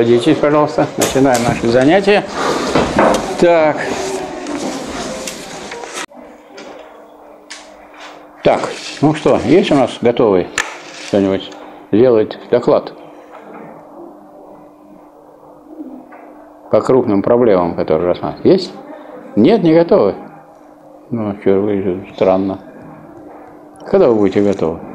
садитесь, пожалуйста. Начинаем наше занятие. Так. Так, ну что, есть у нас готовый кто-нибудь сделать доклад по крупным проблемам, которые рассматривают? Есть? Нет, не готовы? Ну, что вы, странно. Когда вы будете готовы?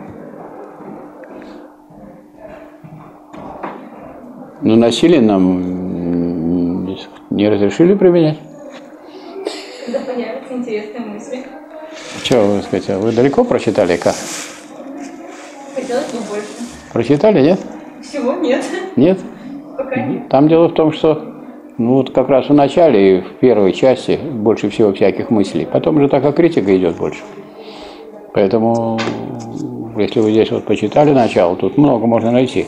Но насилие нам не разрешили применять. Когда появятся интересные мысли. Что вы сказать, вы далеко прочитали как? Хотелось бы больше. Прочитали, нет? Всего нет. Нет? Пока нет. Там дело в том, что ну вот как раз в начале и в первой части больше всего всяких мыслей. Потом же такая критика идет больше. Поэтому, если вы здесь вот почитали начало, тут много можно найти.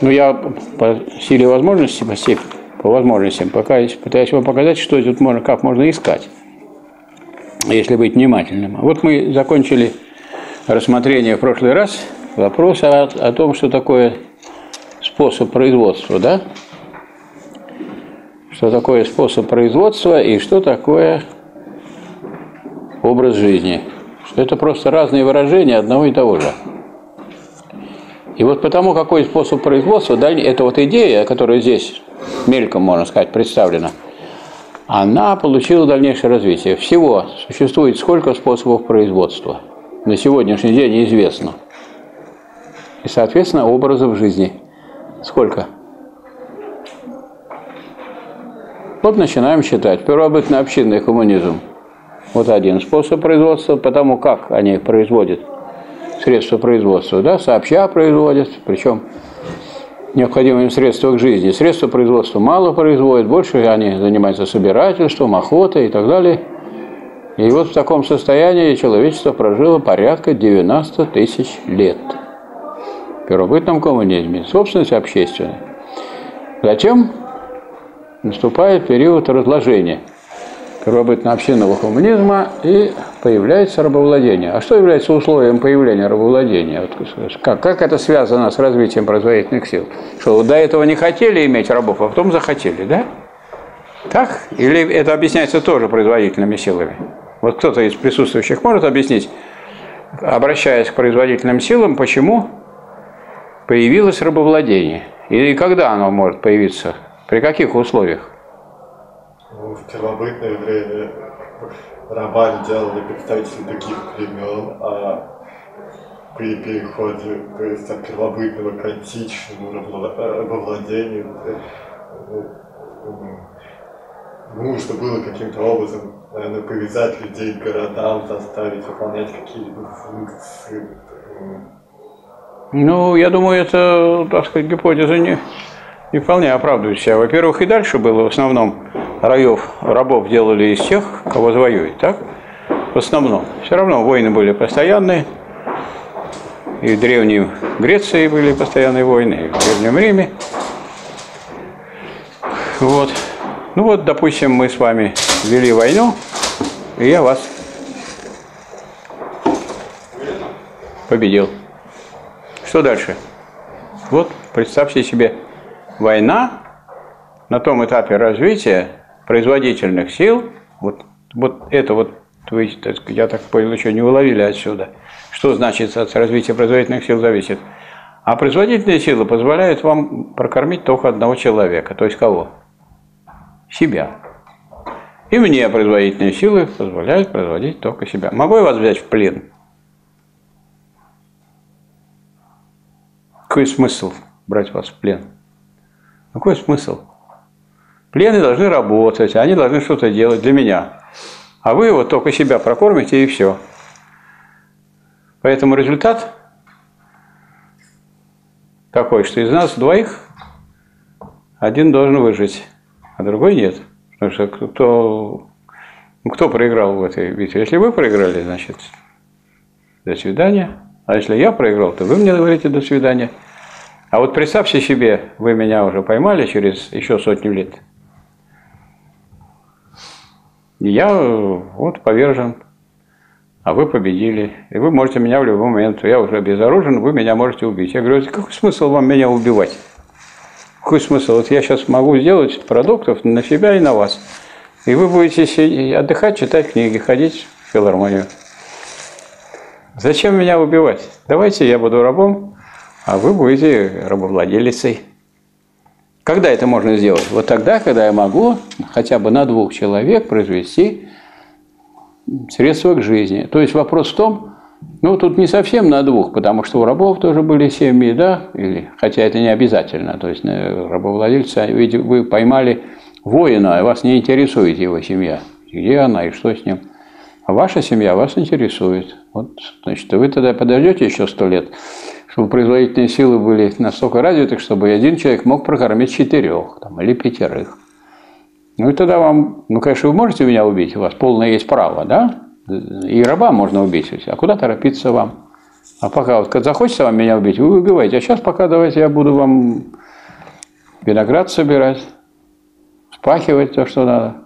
Но я по силе возможности, по, степ- по возможностям, пока пытаюсь вам показать, что тут можно, как можно искать, если быть внимательным. Вот мы закончили рассмотрение в прошлый раз вопроса о, о том, что такое способ производства, да? Что такое способ производства и что такое образ жизни. Что это просто разные выражения одного и того же. И вот потому, какой способ производства, да, это вот идея, которая здесь мельком, можно сказать, представлена, она получила дальнейшее развитие. Всего существует сколько способов производства. На сегодняшний день неизвестно. И, соответственно, образов жизни. Сколько? Вот начинаем считать. Первобытный общинный коммунизм. Вот один способ производства, потому как они производят средства производства, да, сообща производят, причем необходимые им средства к жизни. Средства производства мало производят, больше они занимаются собирательством, охотой и так далее. И вот в таком состоянии человечество прожило порядка 90 тысяч лет. В первобытном коммунизме. Собственность общественная. Затем наступает период разложения первобытно-общинного коммунизма и появляется рабовладение. А что является условием появления рабовладения? Вот как, как это связано с развитием производительных сил? Что до этого не хотели иметь рабов, а потом захотели, да? Так? Или это объясняется тоже производительными силами? Вот кто-то из присутствующих может объяснить, обращаясь к производительным силам, почему появилось рабовладение? И когда оно может появиться? При каких условиях? В первобытное время раба делали представители других племен, а при переходе то есть, от первобытного к античному рабовладению э, ну, нужно было каким-то образом, наверное, повязать людей к городам, заставить выполнять какие-либо функции. Ну, я думаю, это, так сказать, гипотеза не, не вполне оправдывающая. Во-первых, и дальше было в основном раев, рабов делали из тех, кого завоюют, так? В основном. Все равно войны были постоянные. И в Древней Греции были постоянные войны, и в Древнем Риме. Вот. Ну вот, допустим, мы с вами вели войну, и я вас победил. Что дальше? Вот, представьте себе, война на том этапе развития производительных сил, вот, вот это вот вы, я так понял, еще не уловили отсюда. Что значит от развития производительных сил зависит? А производительные силы позволяют вам прокормить только одного человека. То есть кого? Себя. И мне производительные силы позволяют производить только себя. Могу я вас взять в плен? Какой смысл брать вас в плен? Какой смысл? Пленные должны работать, они должны что-то делать для меня. А вы вот только себя прокормите и все. Поэтому результат такой, что из нас двоих один должен выжить, а другой нет. Потому что кто, ну, кто проиграл в этой битве? Если вы проиграли, значит, до свидания. А если я проиграл, то вы мне говорите до свидания. А вот представьте себе, вы меня уже поймали через еще сотню лет. Я вот повержен, а вы победили. И вы можете меня в любой момент, я уже безоружен, вы меня можете убить. Я говорю, какой смысл вам меня убивать? какой смысл? Вот я сейчас могу сделать продуктов на себя и на вас. И вы будете сидеть, отдыхать, читать книги, ходить в филармонию. Зачем меня убивать? Давайте я буду рабом, а вы будете рабовладелицей. Когда это можно сделать? Вот тогда, когда я могу хотя бы на двух человек произвести средства к жизни. То есть вопрос в том, ну тут не совсем на двух, потому что у рабов тоже были семьи, да, или, хотя это не обязательно. То есть э, рабовладельца, ведь вы поймали воина, а вас не интересует его семья. Где она и что с ним. А ваша семья вас интересует. Вот, значит, вы тогда подождете еще сто лет, чтобы производительные силы были настолько развиты, чтобы один человек мог прокормить четырех там, или пятерых. Ну и тогда вам, ну, конечно, вы можете меня убить, у вас полное есть право, да? И раба можно убить. А куда торопиться вам? А пока вот когда захочется вам меня убить, вы убиваете. А сейчас пока давайте я буду вам виноград собирать, спахивать то, что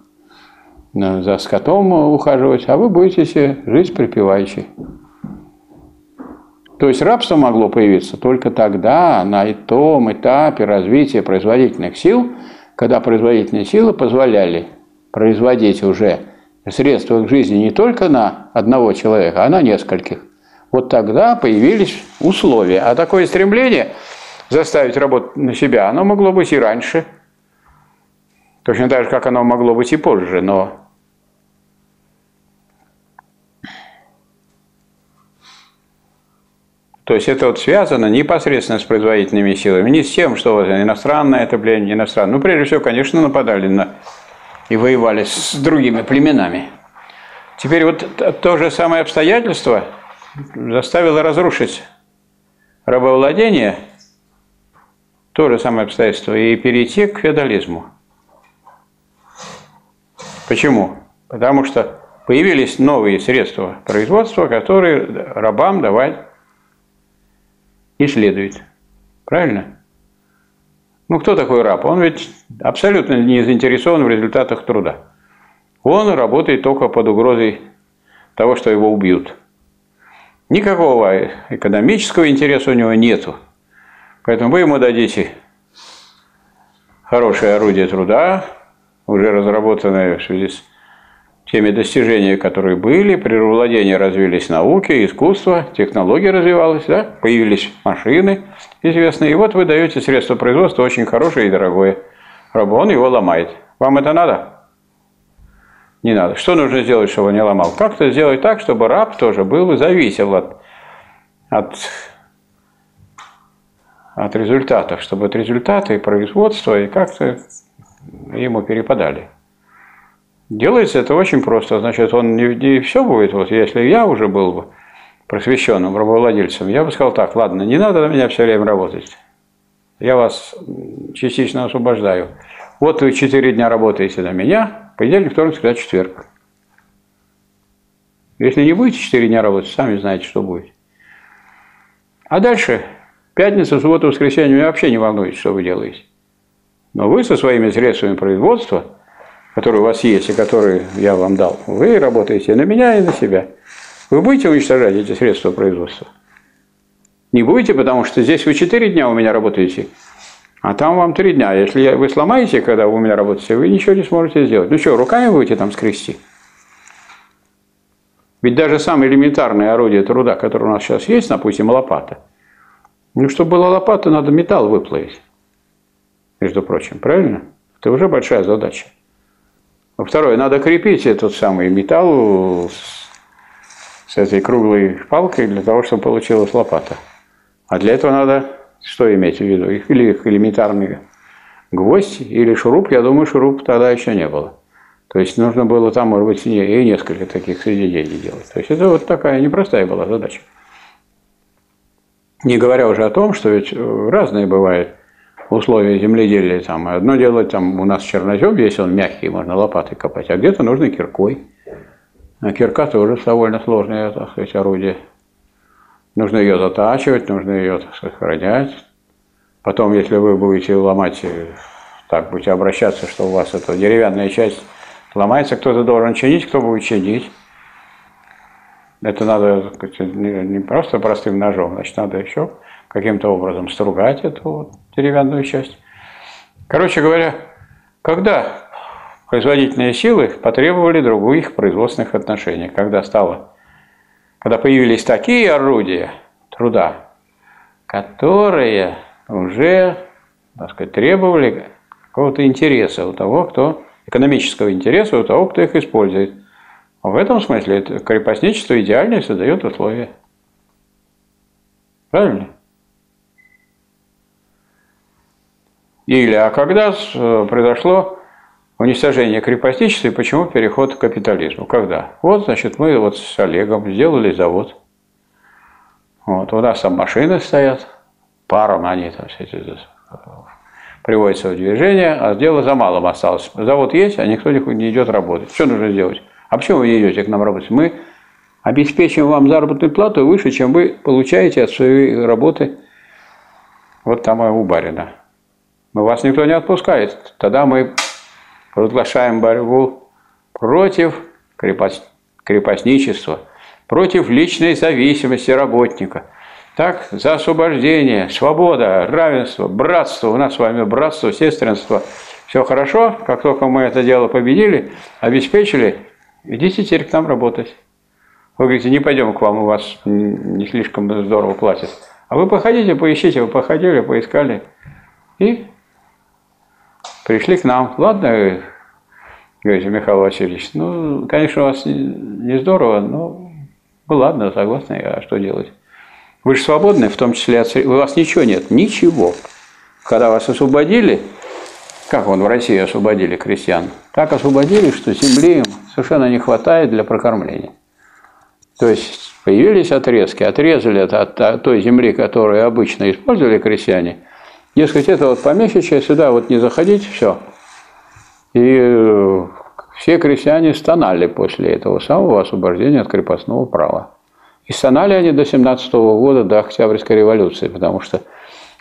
надо, за скотом ухаживать, а вы будете себе жить припевающей. То есть рабство могло появиться только тогда, на том этапе развития производительных сил, когда производительные силы позволяли производить уже средства к жизни не только на одного человека, а на нескольких. Вот тогда появились условия. А такое стремление заставить работать на себя, оно могло быть и раньше. Точно так же, как оно могло быть и позже, но То есть это вот связано непосредственно с производительными силами, не с тем, что вот иностранное это племя, иностранное. Ну, прежде всего, конечно, нападали на и воевали с другими племенами. Теперь вот то же самое обстоятельство заставило разрушить рабовладение, то же самое обстоятельство, и перейти к феодализму. Почему? Потому что появились новые средства производства, которые рабам давать не следует. Правильно? Ну, кто такой раб? Он ведь абсолютно не заинтересован в результатах труда. Он работает только под угрозой того, что его убьют. Никакого экономического интереса у него нету. Поэтому вы ему дадите хорошее орудие труда, уже разработанное в связи с теми достижениями, которые были, при владении развились науки, искусство, технология развивалась, да? появились машины известные. И вот вы даете средство производства очень хорошее и дорогое. Рабон его ломает. Вам это надо? Не надо. Что нужно сделать, чтобы он не ломал? Как-то сделать так, чтобы раб тоже был и зависел от, от, от результатов, чтобы от результаты производства и как-то ему перепадали. Делается это очень просто. Значит, он не, не все будет. Вот если я уже был бы просвещенным рабовладельцем, я бы сказал так, ладно, не надо на меня все время работать. Я вас частично освобождаю. Вот вы четыре дня работаете на меня, понедельник, вторник, среда, четверг. Если не будете четыре дня работать, сами знаете, что будет. А дальше, пятница, суббота, воскресенье, меня вообще не волнует, что вы делаете. Но вы со своими средствами производства – которые у вас есть и которые я вам дал, вы работаете на меня и на себя. Вы будете уничтожать эти средства производства? Не будете, потому что здесь вы 4 дня у меня работаете, а там вам 3 дня. Если вы сломаете, когда вы у меня работаете, вы ничего не сможете сделать. Ну что, руками будете там скрести? Ведь даже самое элементарное орудие труда, которое у нас сейчас есть, допустим, лопата. Ну, чтобы была лопата, надо металл выплавить. Между прочим, правильно? Это уже большая задача. Второе, надо крепить этот самый металл с, этой круглой палкой для того, чтобы получилась лопата. А для этого надо что иметь в виду? Или элементарный гвоздь, или шуруп. Я думаю, шуруп тогда еще не было. То есть нужно было там, может быть, и несколько таких соединений делать. То есть это вот такая непростая была задача. Не говоря уже о том, что ведь разные бывают условия земледелия. Там. Одно дело, там у нас чернозем, если он мягкий, можно лопатой копать, а где-то нужно киркой. А кирка тоже довольно сложное, так сказать, орудие. Нужно ее затачивать, нужно ее, так сказать, хранять. Потом, если вы будете ломать, э, так будете обращаться, что у вас эта деревянная часть ломается, кто-то должен чинить, кто будет чинить. Это надо сказать, не просто простым ножом, значит, надо еще каким-то образом стругать эту вот деревянную часть. Короче говоря, когда производительные силы потребовали других производственных отношений, когда стало, когда появились такие орудия труда, которые уже, так сказать, требовали какого-то интереса у того, кто экономического интереса у того, кто их использует. В этом смысле это крепостничество идеально создает условия. Правильно? Или, а когда э, произошло уничтожение крепостничества и почему переход к капитализму? Когда? Вот, значит, мы вот с Олегом сделали завод. Вот, у нас там машины стоят, паром они там все эти приводятся в движение, а дело за малым осталось. Завод есть, а никто не идет работать. Что нужно сделать? А почему вы не идете к нам работать? Мы обеспечим вам заработную плату выше, чем вы получаете от своей работы вот там у барина. Но вас никто не отпускает. Тогда мы провозглашаем борьбу против крепост... крепостничества, против личной зависимости работника. Так, за освобождение, свобода, равенство, братство. У нас с вами братство, сестринство. Все хорошо. Как только мы это дело победили, обеспечили, идите теперь к нам работать. Вы говорите, не пойдем к вам, у вас не слишком здорово платят. А вы походите, поищите, вы походили, поискали. И пришли к нам. Ладно, говорите, Михаил Васильевич, ну, конечно, у вас не здорово, но ну ладно, согласны, а что делать? Вы же свободны, в том числе от... У вас ничего нет, ничего. Когда вас освободили, как он в России освободили крестьян, так освободили, что земли им совершенно не хватает для прокормления. То есть появились отрезки, отрезали это от той земли, которую обычно использовали крестьяне. Дескать, это вот помещичье, сюда вот не заходить, все. И э, все крестьяне стонали после этого самого освобождения от крепостного права. И стонали они до 17 года, до Октябрьской революции, потому что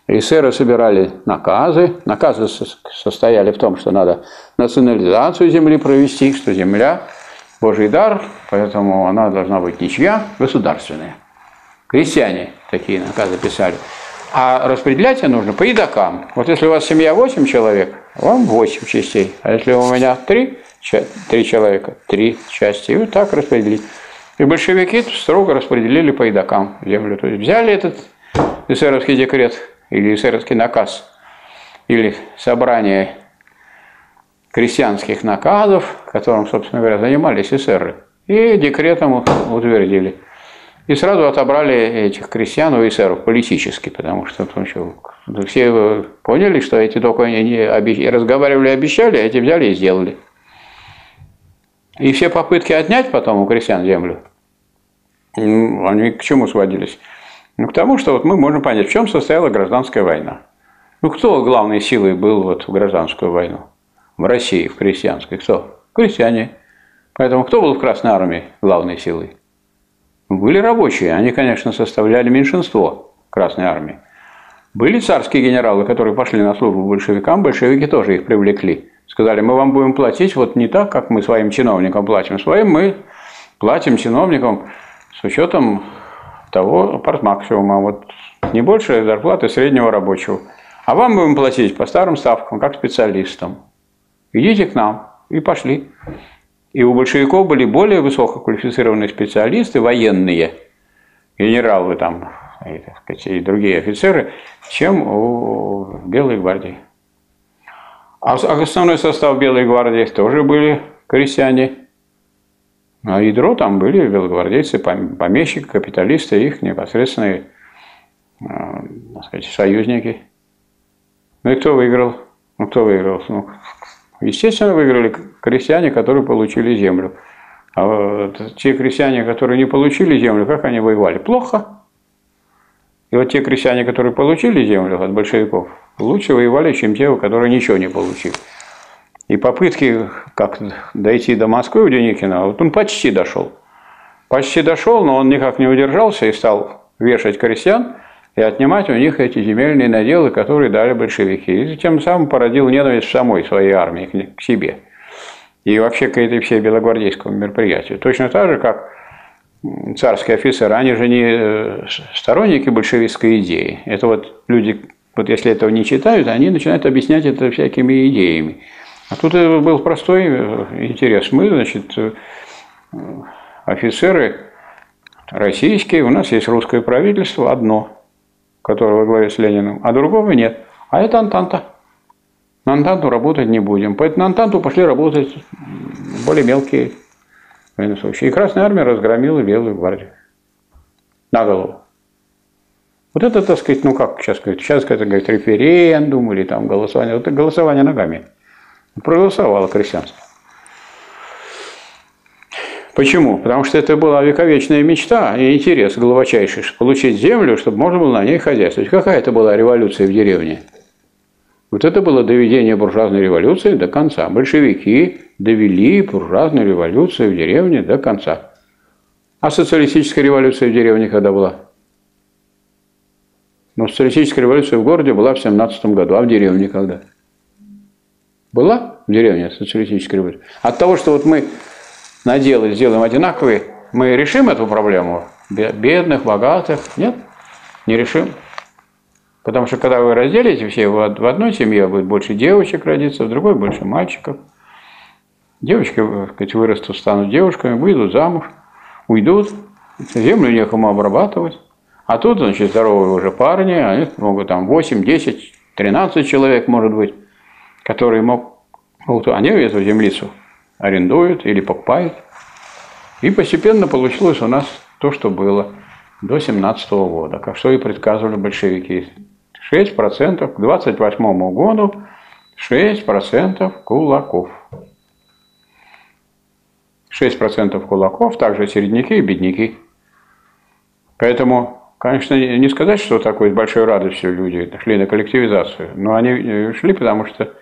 эсеры собирали наказы. Наказы состояли в том, что надо национализацию земли провести, что земля – Божий дар, поэтому она должна быть ничья, государственная. Крестьяне такие наказы писали. А распределять нужно по едокам. Вот если у вас семья 8 человек, вам 8 частей. А если у меня 3, 3 человека, 3 части. И вот так распределить. И большевики строго распределили по едокам землю. То есть взяли этот эсеровский декрет или эсеровский наказ, или собрание крестьянских наказов, которым, собственно говоря, занимались эсеры, и декретом утвердили. И сразу отобрали этих крестьян у эсеров политически, потому что, все поняли, что эти только они обещ... разговаривали, обещали, а эти взяли и сделали. И все попытки отнять потом у крестьян землю, они к чему сводились? Ну, к тому, что вот мы можем понять, в чем состояла гражданская война. Ну, кто главной силой был вот в гражданскую войну? В России, в крестьянской. Кто? Крестьяне. Поэтому кто был в Красной Армии главной силой? Были рабочие, они, конечно, составляли меньшинство Красной Армии. Были царские генералы, которые пошли на службу большевикам, большевики тоже их привлекли. Сказали, мы вам будем платить вот не так, как мы своим чиновникам платим. Своим мы платим чиновникам с учетом того максимума, вот не больше зарплаты среднего рабочего. А вам будем платить по старым ставкам, как специалистам. Идите к нам. И пошли. И у большевиков были более высококвалифицированные специалисты, военные, генералы там, и, так сказать, и другие офицеры, чем у Белой гвардии. А основной состав Белой гвардии тоже были крестьяне. А ядро там были белогвардейцы, помещики, капиталисты, их непосредственные э, так сказать, союзники. Ну и кто выиграл? Ну кто выиграл? Ну, Естественно, выиграли крестьяне, которые получили землю. А вот те крестьяне, которые не получили землю, как они воевали? Плохо. И вот те крестьяне, которые получили землю от большевиков, лучше воевали, чем те, которые ничего не получили. И попытки как дойти до Москвы у Деникина, вот он почти дошел. Почти дошел, но он никак не удержался и стал вешать крестьян и отнимать у них эти земельные наделы, которые дали большевики. И тем самым породил ненависть самой своей армии к себе. И вообще к этой всей белогвардейскому мероприятию. Точно так же, как царские офицеры, они же не э, сторонники большевистской идеи. Это вот люди Вот если этого не читают, они начинают объяснять это всякими идеями. А тут был простой э, интерес. Мы, значит, э, офицеры российские, у нас есть русское правительство одно, которое во главе с Лениным, а другого нет. А это Антанта. На Антанту работать не будем. Поэтому на Антанту пошли работать более мелкие военнослужащие. И Красная Армия разгромила Белую гвардию. На голову. Вот это, так сказать, ну как сейчас говорит, сейчас это говорит референдум или там голосование. Вот это голосование ногами. Проголосовало крестьянство. Почему? Потому что это была вековечная мечта и интерес глубочайший, получить землю, чтобы можно было на ней хозяйствовать. Какая это была революция в деревне? Вот это было доведение буржуазной революции до конца. Большевики довели буржуазную революцию в деревне до конца. А социалистическая революция в деревне когда была? Ну, социалистическая революция в городе была в 17 году, а в деревне когда? Была в деревне социалистическая революция? От того, что вот мы наделы сделаем одинаковые, мы решим эту проблему? Бедных, богатых? Нет, не решим. Потому что когда вы разделите все в одной семье, будет больше девочек родиться, в другой больше мальчиков. Девочки, так сказать, вырастут, станут девушками, выйдут замуж, уйдут, землю некому обрабатывать. А тут, значит, здоровые уже парни, они могут там 8, 10, 13 человек, может быть, которые могут, они эту землицу арендуют или покупают. И постепенно получилось у нас то, что было до 17 года, как что и предсказывали большевики. 6% к 28 году 6% кулаков. 6% кулаков, также середняки и бедняки. Поэтому, конечно, не сказать, что такой с большой радостью люди шли на коллективизацию, но они шли, потому что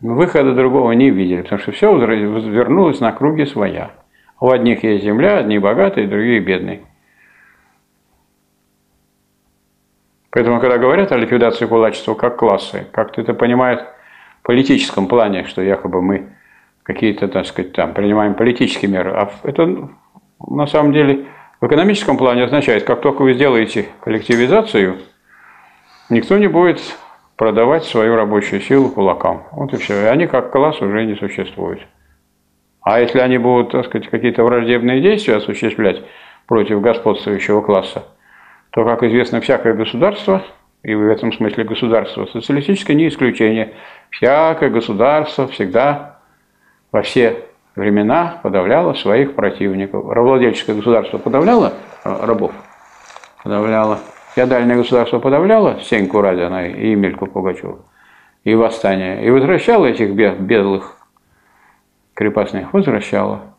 выхода другого не видели, потому что все вернулось на круги своя. У одних есть земля, одни богатые, другие бедные. Поэтому, когда говорят о ликвидации кулачества как классы, как-то это понимают в политическом плане, что якобы мы какие-то, так сказать, там принимаем политические меры. А это на самом деле в экономическом плане означает, как только вы сделаете коллективизацию, никто не будет продавать свою рабочую силу кулакам. Вот и все. И они как класс уже не существуют. А если они будут, так сказать, какие-то враждебные действия осуществлять против господствующего класса, то, как известно, всякое государство, и в этом смысле государство социалистическое не исключение, всякое государство всегда во все времена подавляло своих противников. Рабовладельческое государство подавляло рабов? Подавляло. Феодальное государство подавляло Сеньку Радина и Емельку Пугачева и восстание, и возвращало этих беглых крепостных, возвращало.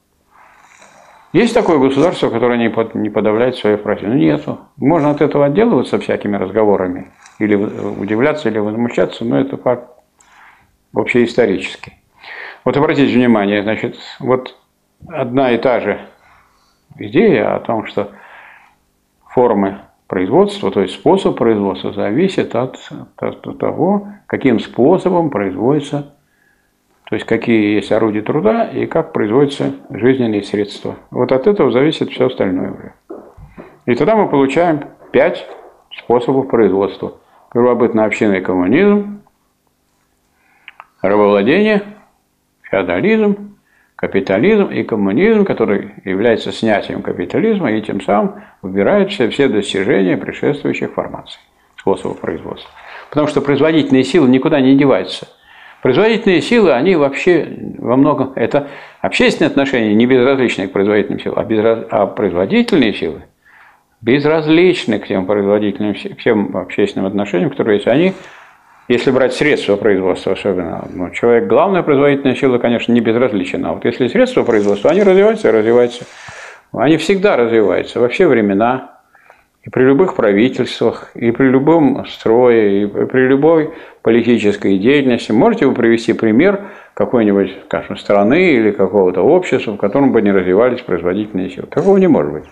Есть такое государство, которое не, под, не подавляет своих противников? Ну, нету. Можно от этого отделываться всякими разговорами, или удивляться, или возмущаться, но это факт общеисторический. Вот обратите внимание, значит, вот одна и та же идея о том, что формы производства, то есть способ производства, зависит от, от того, каким способом производится то есть какие есть орудия труда и как производятся жизненные средства. Вот от этого зависит все остальное уже. И тогда мы получаем пять способов производства. Первобытно-общинный коммунизм, рабовладение, феодализм, капитализм и коммунизм, который является снятием капитализма и тем самым убирает все, все достижения предшествующих формаций, способов производства. Потому что производительные силы никуда не деваются. Производительные силы, они вообще во многом, это общественные отношения не безразличны к производительным силам, а, безраз, а производительные силы безразличны к тем производительным, к тем общественным отношениям, которые есть. Они, если брать средства производства особенно, ну, человек, главная производительная сила, конечно, не безразличен, а вот если средства производства, они развиваются и развиваются. Они всегда развиваются во все времена, и при любых правительствах, и при любом строе, и при любой политической деятельности. Можете вы привести пример какой-нибудь, скажем, страны или какого-то общества, в котором бы не развивались производительные силы? Такого не может быть.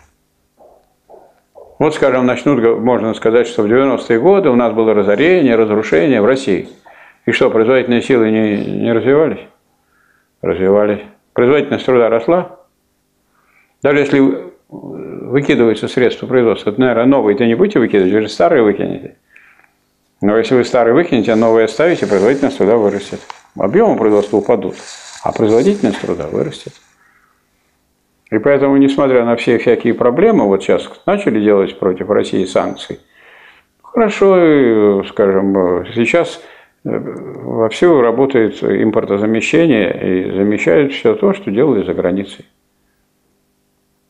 Вот, скажем, начнут, можно сказать, что в 90-е годы у нас было разорение, разрушение в России. И что, производительные силы не, не развивались? Развивались. Производительность труда росла. Даже если выкидываются средства производства. Это, наверное, новые-то не будете выкидывать, вы же старые выкинете. Но если вы старый выкинете, а новый оставите, производительность труда вырастет. Объемы производства упадут, а производительность труда вырастет. И поэтому, несмотря на все всякие проблемы, вот сейчас начали делать против России санкции, хорошо, скажем, сейчас э, вовсю работает импортозамещение и замещают все то, что делали за границей.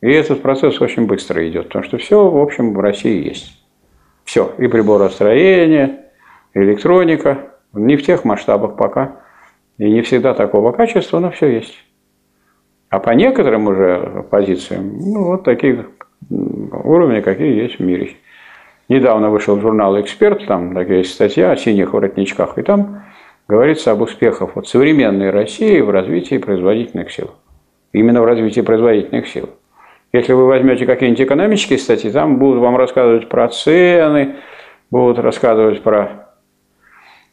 И этот процесс очень быстро идет, потому что все, в общем, в России есть. Все, и приборостроение, и электроника, не в тех масштабах пока, и не всегда такого качества, но все есть. А по некоторым уже позициям, ну, вот такие уровни, какие есть в мире. Недавно вышел журнал «Эксперт», там такая есть статья о синих воротничках, и там говорится об успехах вот современной России в развитии производительных сил. Именно в развитии производительных сил. Если вы возьмете какие-нибудь экономические статьи, там будут вам рассказывать про цены, будут рассказывать про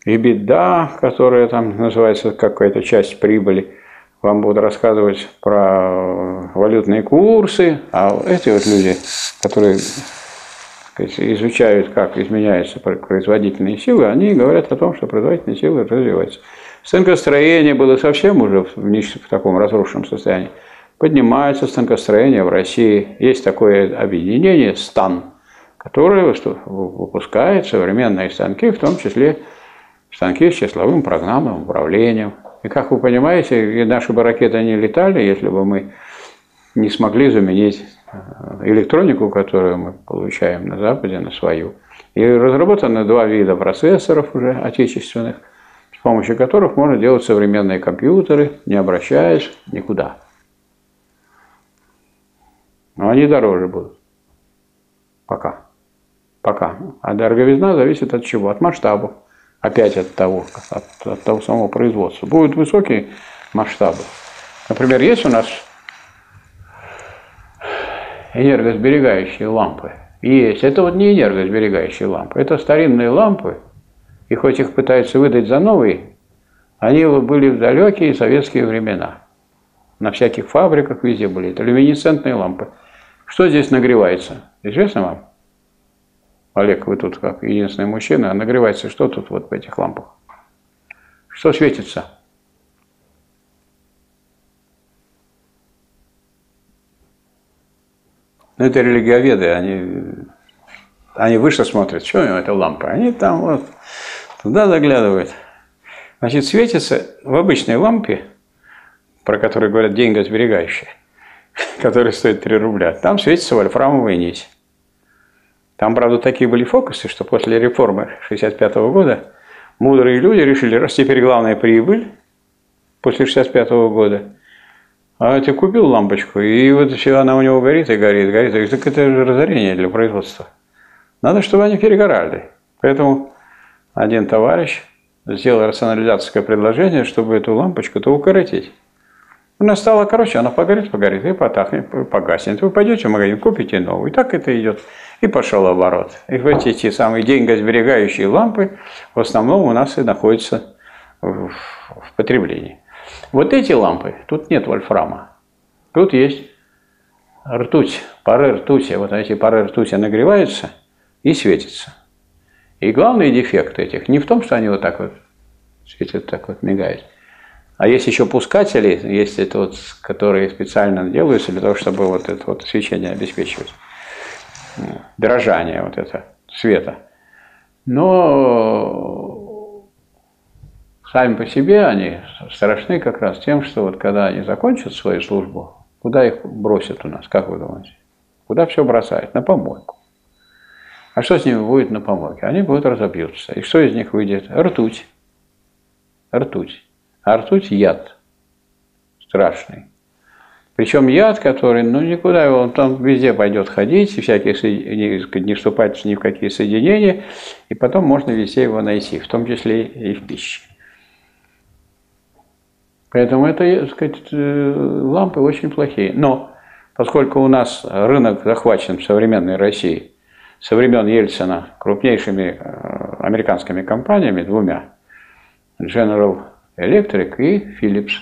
EBITDA, которая там называется какая-то часть прибыли, вам будут рассказывать про валютные курсы, а эти вот люди, которые сказать, изучают, как изменяются производительные силы, они говорят о том, что производительные силы развиваются. Станкостроение было совсем уже в, в таком разрушенном состоянии поднимается станкостроение в России. Есть такое объединение «СТАН», которое выпускает современные станки, в том числе станки с числовым программным управлением. И как вы понимаете, наши бы ракеты не летали, если бы мы не смогли заменить э, электронику, которую мы получаем на Западе, на свою. И разработаны два вида процессоров уже отечественных, с помощью которых можно делать современные компьютеры, не обращаясь никуда. Но они дороже будут. Пока. Пока. А дороговизна зависит от чего? От масштабов. Опять от того, от, от того самого производства. Будут высокие масштабы. Например, есть у нас энергосберегающие лампы. Есть. Это вот не энергосберегающие лампы. Это старинные лампы. И хоть их пытаются выдать за новые, они были в далекие советские времена. На всяких фабриках везде были. Это люминесцентные лампы. Что здесь нагревается? Известно вам? Олег, вы тут как единственный мужчина, нагревается что тут вот в этих лампах? Что светится? Ну, это религиоведы, они, они выше смотрят, что это лампа? Они там вот туда заглядывают. Значит, светится в обычной лампе, про которую говорят деньгосберегающая, который стоит 3 рубля, там светится вольфрамовая нить. Там, правда, такие были фокусы, что после реформы 65 года мудрые люди решили, раз теперь главная прибыль после 65 года, а ты купил лампочку, и вот все она у него горит и горит, горит. И так это же разорение для производства. Надо, чтобы они перегорали. Поэтому один товарищ сделал рационализаторское предложение, чтобы эту лампочку-то укоротить. Она стала короче, она погорит, погорит, и потахнет, погаснет. Вы пойдете в магазин, купите новую. И так это идет. И пошел оборот. И в эти самые деньгосберегающие лампы в основном у нас и находятся в потреблении. Вот эти лампы, тут нет вольфрама. Тут есть ртуть, пары ртути. Вот эти пары ртути нагреваются и светятся. И главный дефект этих не в том, что они вот так вот светят, так вот мигают, а есть еще пускатели, есть это вот, которые специально делаются для того, чтобы вот это вот свечение обеспечивать. Дрожание вот это света. Но сами по себе они страшны как раз тем, что вот когда они закончат свою службу, куда их бросят у нас, как вы думаете? Куда все бросают? На помойку. А что с ними будет на помойке? Они будут разобьются. И что из них выйдет? Ртуть. Ртуть. А ртуть – яд страшный. Причем яд, который, ну, никуда его, он там везде пойдет ходить, и всякие, не, не вступать ни в какие соединения, и потом можно везде его найти, в том числе и в пище. Поэтому это, так сказать, э, лампы очень плохие. Но поскольку у нас рынок захвачен в современной России со времен Ельцина крупнейшими э, американскими компаниями, двумя, General Electric и Philips.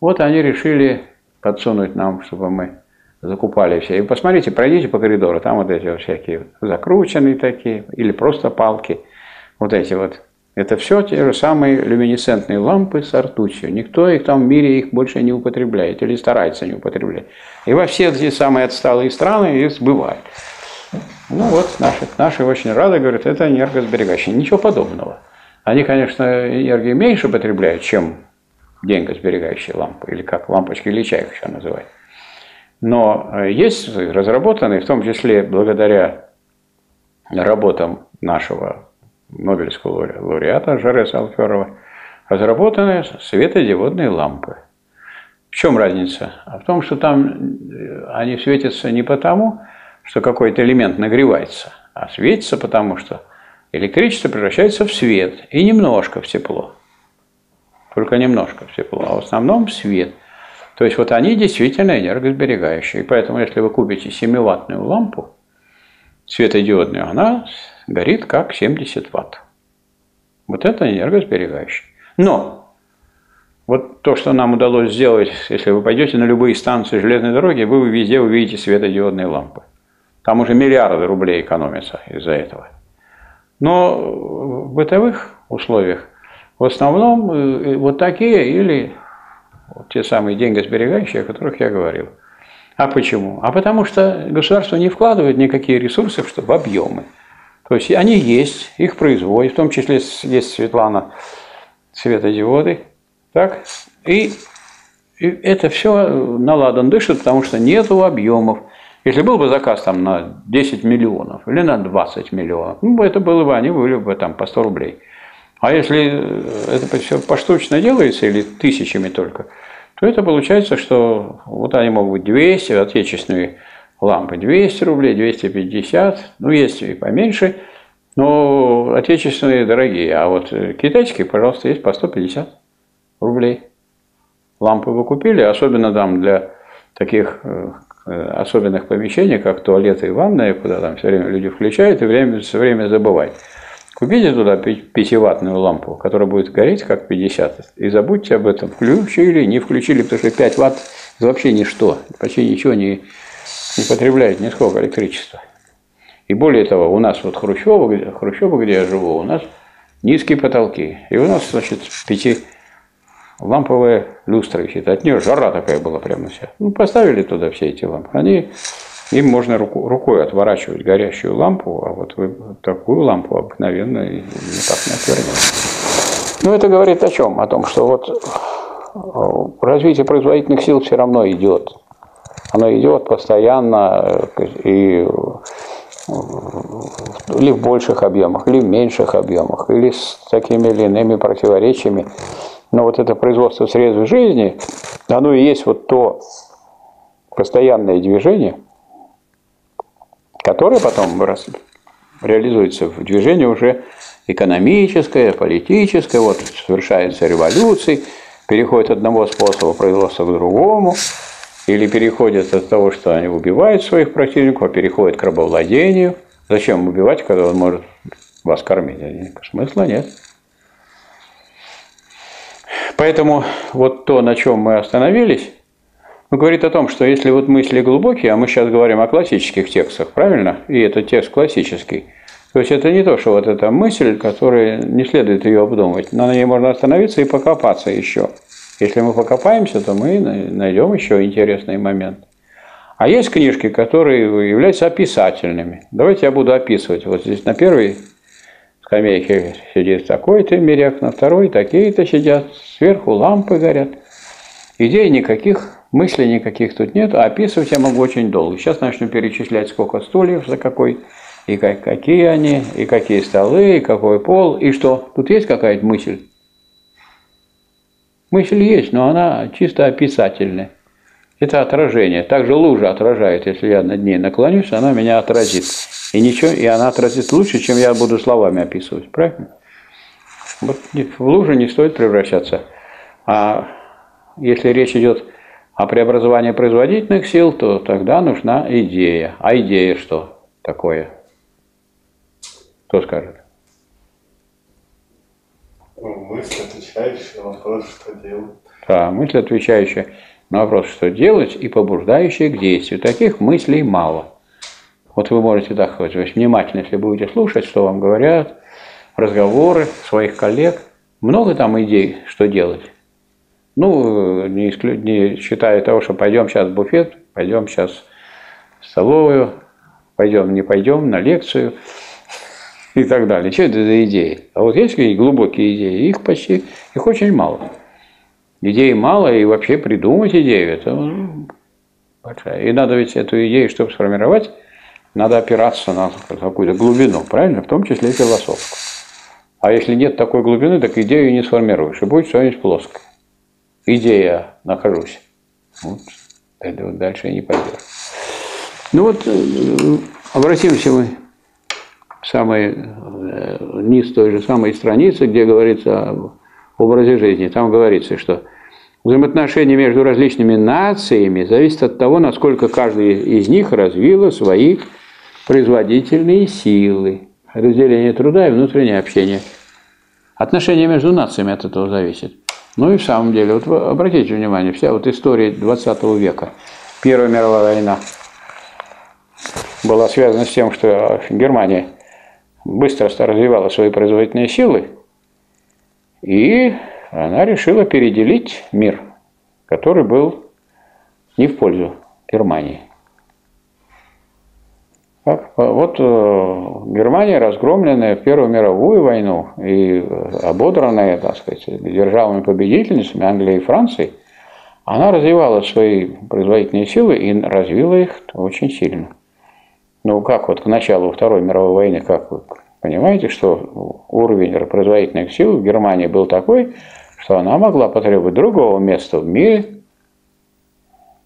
Вот они решили подсунуть нам, чтобы мы закупали все. И посмотрите, пройдите по коридору, там вот эти вот всякие закрученные такие, или просто палки. вот эти вот, это все те же самые люминесцентные лампы с ртутью. Никто их там в мире их больше не употребляет или старается не употреблять. И во все эти самые отсталые страны их сбывают. Ну вот, наши, наши очень рады, говорят, это энергосберегающие. Ничего подобного. Они, конечно, энергии меньше потребляют, чем деньгосберегающие лампы, или как лампочки Ильича их еще называют. Но э, есть разработанные, в том числе благодаря работам нашего Нобелевского лауреата Жареса Алферова, разработаны светодиодные лампы. В чем разница? А в том, что там э, они светятся не потому, что какой-то элемент нагревается, а светится потому, что электричество превращается в свет и немножко в тепло. Только немножко в тепло, а в основном свет. То есть вот они действительно энергосберегающие. Поэтому, если вы купите 7-ваттную лампу, светодиодную, она горит как 70 ватт. Вот это энергосберегающий. Но вот то, что нам удалось сделать, если вы пойдете на любые станции железной дороги, вы везде увидите светодиодные лампы. Там уже миллиарды рублей экономятся из-за этого. Но в бытовых условиях в основном э, вот такие или те самые деньгосберегающие, о которых я говорил. А почему? А потому что государство не вкладывает никакие ресурсы в объемы. То есть они есть, их производят, в том числе есть Светлана светодиоды. Так? И, и это все наладан дышит, потому что нет объемов. Если был бы заказ там на 10 миллионов или на 20 миллионов, ну, это было бы, они были бы там по 100 рублей. А если это все поштучно делается или тысячами только, то это получается, что вот они могут быть 200, отечественные лампы 200 рублей, 250, ну есть и поменьше, но отечественные дорогие, а вот китайские, пожалуйста, есть по 150 рублей. Лампы вы купили, особенно там для таких э, особенных помещений, как туалеты и ванная, куда там все время люди включают и время, все время забывают. Купите туда 5-ваттную лампу, которая будет гореть как 50, и забудьте об этом, включили, не включили, потому что 5 ватт это вообще ничто, почти ничего не, не потребляет нисколько электричества. И более того, у нас вот Хрущева, где, Хрущева, где я живу, у нас низкие потолки. И у нас, значит, пяти ламповые люстры висит. От нее жара такая была прямо вся. Ну, поставили туда все эти лампы. Они им можно руку, рукой отворачивать горящую лампу, а вот вы такую лампу обыкновенно никак не отвернете. Ну, это говорит о чем? О том, что вот э, развитие производительных сил все равно идет. Оно идет постоянно э, и э, или в больших объемах, или в меньших объемах, или с такими или иными противоречиями. Но вот это производство средств жизни, оно и есть вот то постоянное движение – которое потом реализуется в движении уже экономическое, политическое, вот совершается революции, переходит от одного способа производства к другому, или переходит от того, что они убивают своих противников, а переходит к рабовладению. Зачем убивать, когда он может вас кормить? Смысла нет. Поэтому вот то, на чем мы остановились, он говорит о том, что если вот мысли глубокие, а мы сейчас говорим о классических текстах, правильно? И это текст классический. То есть это не то, что вот эта мысль, которая не следует ее обдумывать, но на ней можно остановиться и покопаться еще. Если мы покопаемся, то мы найдем еще интересный момент. А есть книжки, которые являются описательными. Давайте я буду описывать. Вот здесь на первой скамейке сидит такой-то миряк, на второй такие-то сидят, сверху лампы горят. Идей никаких Мыслей никаких тут нет, а описывать я могу очень долго. Сейчас начну перечислять, сколько стульев за какой, и как, какие они, и какие столы, и какой пол, и что. Тут есть какая-то мысль? Мысль есть, но она чисто описательная. Это отражение. Также лужа отражает, если я над ней наклонюсь, она меня отразит. И ничего, и она отразит лучше, чем я буду словами описывать. Правильно? Вот в лужу не стоит превращаться. А если речь идет а преобразование производительных сил, то тогда нужна идея. А идея что такое? Кто скажет? Ну, мысль, отвечающая на вопрос, что делать. Да, мысль, отвечающая на вопрос, что делать, и побуждающая к действию. Таких мыслей мало. Вот вы можете так сказать, внимательно, если будете слушать, что вам говорят, разговоры своих коллег. Много там идей, что делать. Ну, не, исклю... не считая того, что пойдем сейчас в буфет, пойдем сейчас в столовую, пойдем, не пойдем на лекцию и так далее. Что это за идеи? А вот есть какие глубокие идеи, их почти, их очень мало. Идей мало, и вообще придумать идею, это ну, большая. И надо ведь эту идею, чтобы сформировать, надо опираться на какую-то глубину, правильно? В том числе и философскую. А если нет такой глубины, так идею не сформируешь, и будет что-нибудь плоское. Идея нахожусь. Вот. Дальше и не пойдешь. Ну вот, э, обратимся мы в самый э, низ той же самой страницы, где говорится об образе жизни. Там говорится, что взаимоотношения между различными нациями зависят от того, насколько каждая из них развила свои производительные силы, разделение труда и внутреннее общение. Отношения между нациями от этого зависят. Ну и в самом деле, вот обратите внимание, вся вот история 20 века, Первая мировая война – была связана с тем, что Германия быстро развивала свои производительные силы, и она решила переделить мир, который был не в пользу Германии. Вот э, Германия, разгромленная в Первую мировую войну и ободранная, так сказать, державами-победительницами Англии и Франции, она развивала свои производительные силы и развила их очень сильно. Ну, как вот к началу Второй мировой войны, как вы понимаете, что уровень производительных сил в Германии был такой, что она могла потребовать другого места в мире,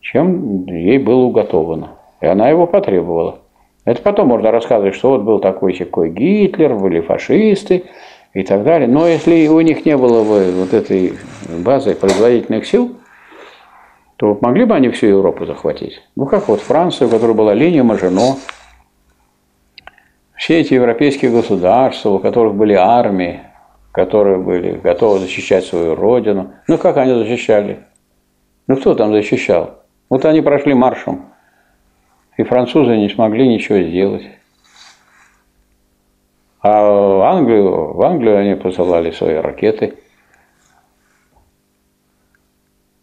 чем ей было уготовано. И она его потребовала. Это потом можно рассказывать, что вот был такой такой Гитлер, были фашисты и так далее. Но если у них не было бы вот этой базы производительных сил, то могли бы они всю Европу захватить. Ну, как вот Франция, у которой была линия Мажино, все эти европейские государства, у которых были армии, которые были готовы защищать свою родину, ну как они защищали? Ну кто там защищал? Вот они прошли маршем, и французы не смогли ничего сделать. А в Англию, в Англию они посылали свои ракеты,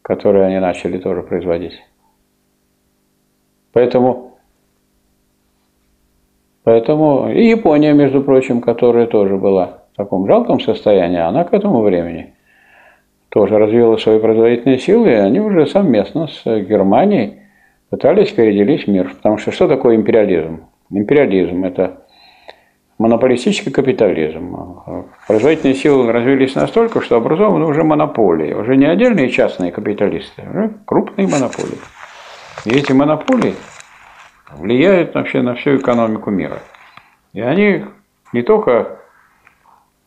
которые они начали тоже производить. Поэтому Поэтому и Япония, между прочим, которая тоже была в таком жалком состоянии, она к этому времени тоже развила свои производительные силы, и они уже совместно с Германией пытались переделить мир. Потому что что такое империализм? Империализм – это монополистический капитализм. Производительные силы развились настолько, что образованы уже монополии. Уже не отдельные частные капиталисты, а уже крупные монополии. И эти монополии влияют вообще на всю экономику мира. И они не только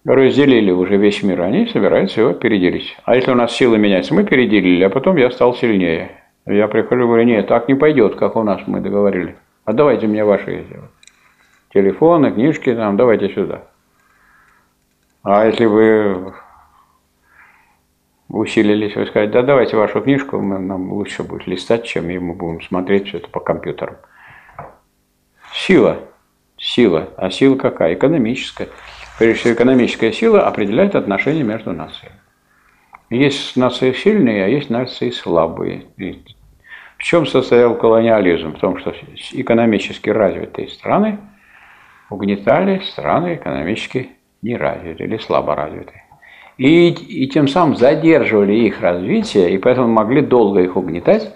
разделили уже весь мир, они собираются его переделить. А если у нас силы меняются, мы переделили, а потом я стал сильнее. Я прихожу говорю, нет, так не пойдет, как у нас мы договорились. Отдавайте мне ваши телефоны, книжки, там, давайте сюда. А если вы усилились, вы сказать, да давайте вашу книжку, нам лучше будет листать, чем мы будем смотреть все это по компьютерам. Сила. Сила. А сила какая? Экономическая. Прежде всего, экономическая сила определяет отношения между нациями. Есть нации сильные, а есть нации слабые. И в чем состоял колониализм? В том, что экономически развитые страны угнетали страны экономически неразвитые или слабо развитые. И, и тем самым задерживали их развитие, и поэтому могли долго их угнетать,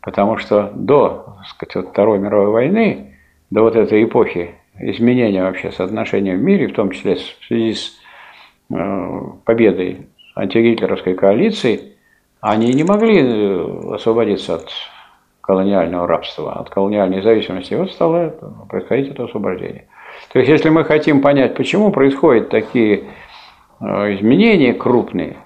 потому что до сказать, вот Второй мировой войны до вот этой эпохи изменения вообще соотношения в мире, в том числе в связи с э, победой антигитлеровской коалиции, они не могли э, освободиться от колониального рабства, от колониальной зависимости. И вот стало происходить это освобождение. То есть, если мы хотим понять, почему происходят такие э, изменения крупные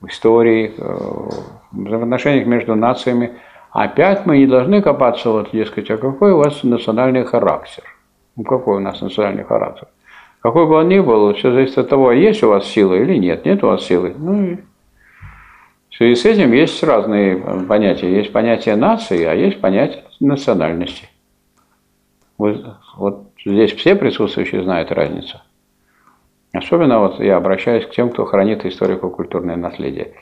в истории, в отношениях между нациями, Опять мы не должны копаться, вот, дескать, а какой у вас национальный характер? Ну, какой у нас национальный характер? Какой бы он ни был, все зависит от того, есть у вас сила или нет. Нет у вас силы. Ну связи с этим есть разные понятия. Есть понятие нации, а есть понятие национальности. Вот, вот здесь все присутствующие знают разницу. Особенно вот я обращаюсь к тем, кто хранит историко-культурное наследие.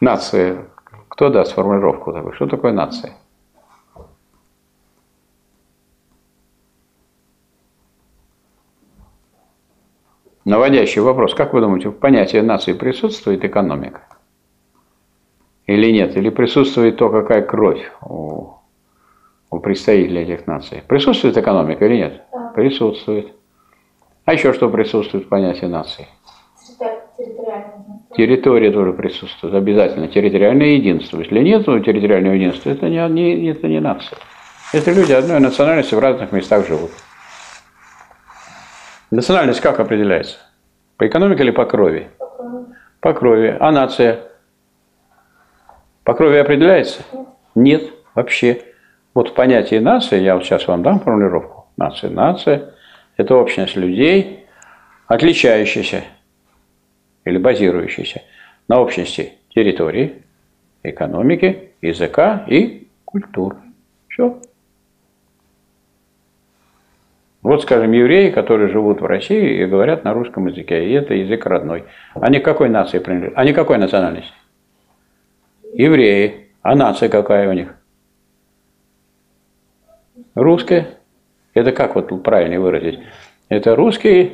Нация. Кто даст формулировку такую? Что такое нация? Наводящий вопрос. Как вы думаете, в понятии нации присутствует экономика? Или нет? Или присутствует то, какая кровь у, у представителей этих наций? Присутствует экономика или нет? Да. Присутствует. А еще что присутствует в понятии нации? Территория тоже присутствует, обязательно. Территориальное единство. Если нет территориального единства, это не, не, это не нация. Это люди одной национальности в разных местах живут. Национальность как определяется? По экономике или по крови? По крови. А нация? По крови определяется? Нет, вообще. Вот в понятии нации, я вот сейчас вам дам формулировку. Нация. Нация – это общность людей, отличающаяся или базирующаяся на общности территории, экономики, языка и культуры. Все. Вот, скажем, евреи, которые живут в России и говорят на русском языке, и это язык родной. Они к какой нации принадлежат? Они какой национальности? Евреи. А нация какая у них? Русская. Это как вот правильно выразить? Это русские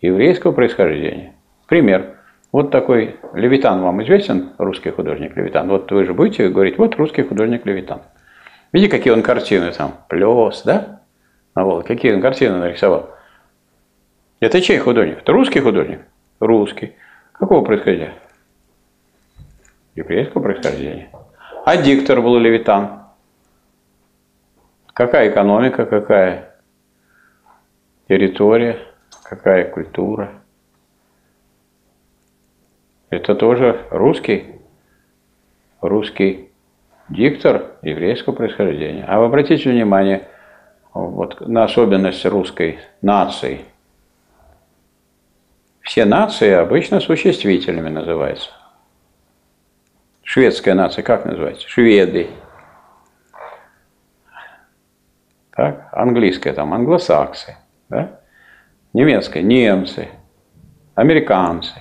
еврейского происхождения. Пример. Вот такой Левитан вам известен, русский художник Левитан. Вот вы же будете говорить, вот русский художник Левитан. Видите, какие он картины там? Плес, да? На Волге. Какие он картины нарисовал? Это чей художник? Это русский художник? Русский. Какого происхождения? Еврейского происхождения. А диктор был Левитан. Какая экономика, какая территория, какая культура. Это тоже русский, русский диктор еврейского происхождения. А вы обратите внимание, вот, на особенность русской нации. Все нации обычно существительными называются. Шведская нация как называется? Шведы. Так? Английская там англосаксы. Да? Немецкая немцы. Американцы.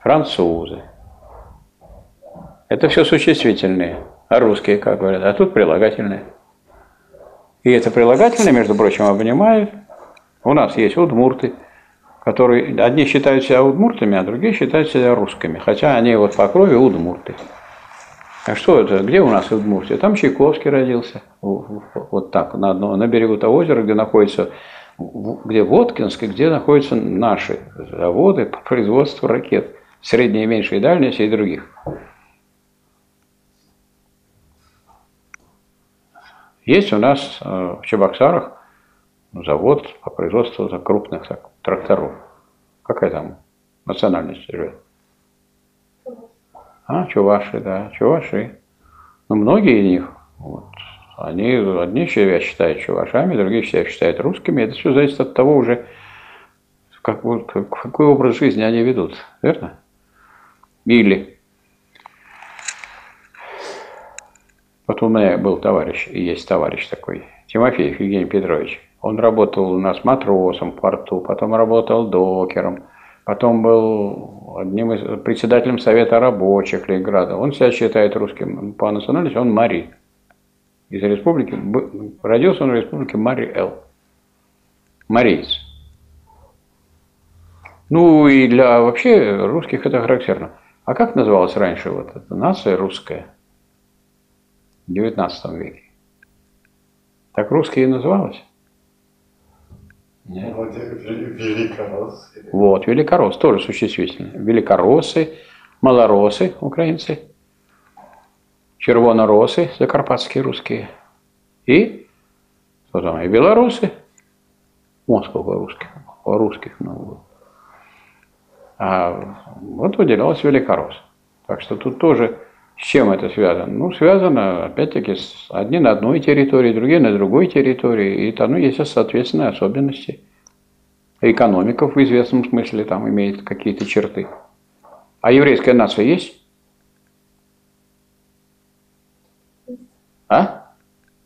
Французы. Это все существительные. А русские, как говорят, а тут прилагательные. И это прилагательное, между прочим, обнимает. У нас есть удмурты, которые одни считают себя удмуртами, а другие считают себя русскими, хотя они вот по крови удмурты. А что это? Где у нас Удмуртия? Там Чайковский родился. Вот так, на, одно, на берегу того озера, где находится, где Воткинск, и где находятся наши заводы по производству ракет. Средней, меньшей дальности и других. Есть у нас э, в Чебоксарах завод по производству крупных так, тракторов. Какая там национальность живет? А, чуваши, да, чуваши. Но ну, многие из них, вот, они одни себя считают чувашами, другие себя считают русскими. Это все зависит от того уже, как, какой образ жизни они ведут, верно? Или Вот у меня был товарищ, и есть товарищ такой, Тимофеев Евгений Петрович. Он работал у нас матросом в порту, потом работал докером, потом был одним из председателем Совета рабочих Ленинграда. Он себя считает русским по национальности, он Мари. Из республики, родился он в республике Мари-Эл. Мариец. Ну и для вообще русских это характерно. А как называлась раньше вот эта нация русская? В XIX веке. Так русские и называлось? Нет. Великоросс. Вот, великоросс, тоже существительно. Великороссы, малоросы, украинцы, червоноросы, закарпатские русские. И, что там, и белорусы. Вот сколько русских, русских много было. А вот выделялось великоросс. Так что тут тоже с чем это связано? Ну, связано, опять-таки, с одни на одной территории, другие на другой территории. И там ну, есть соответственные особенности. Экономика в известном смысле там имеет какие-то черты. А еврейская нация есть? А?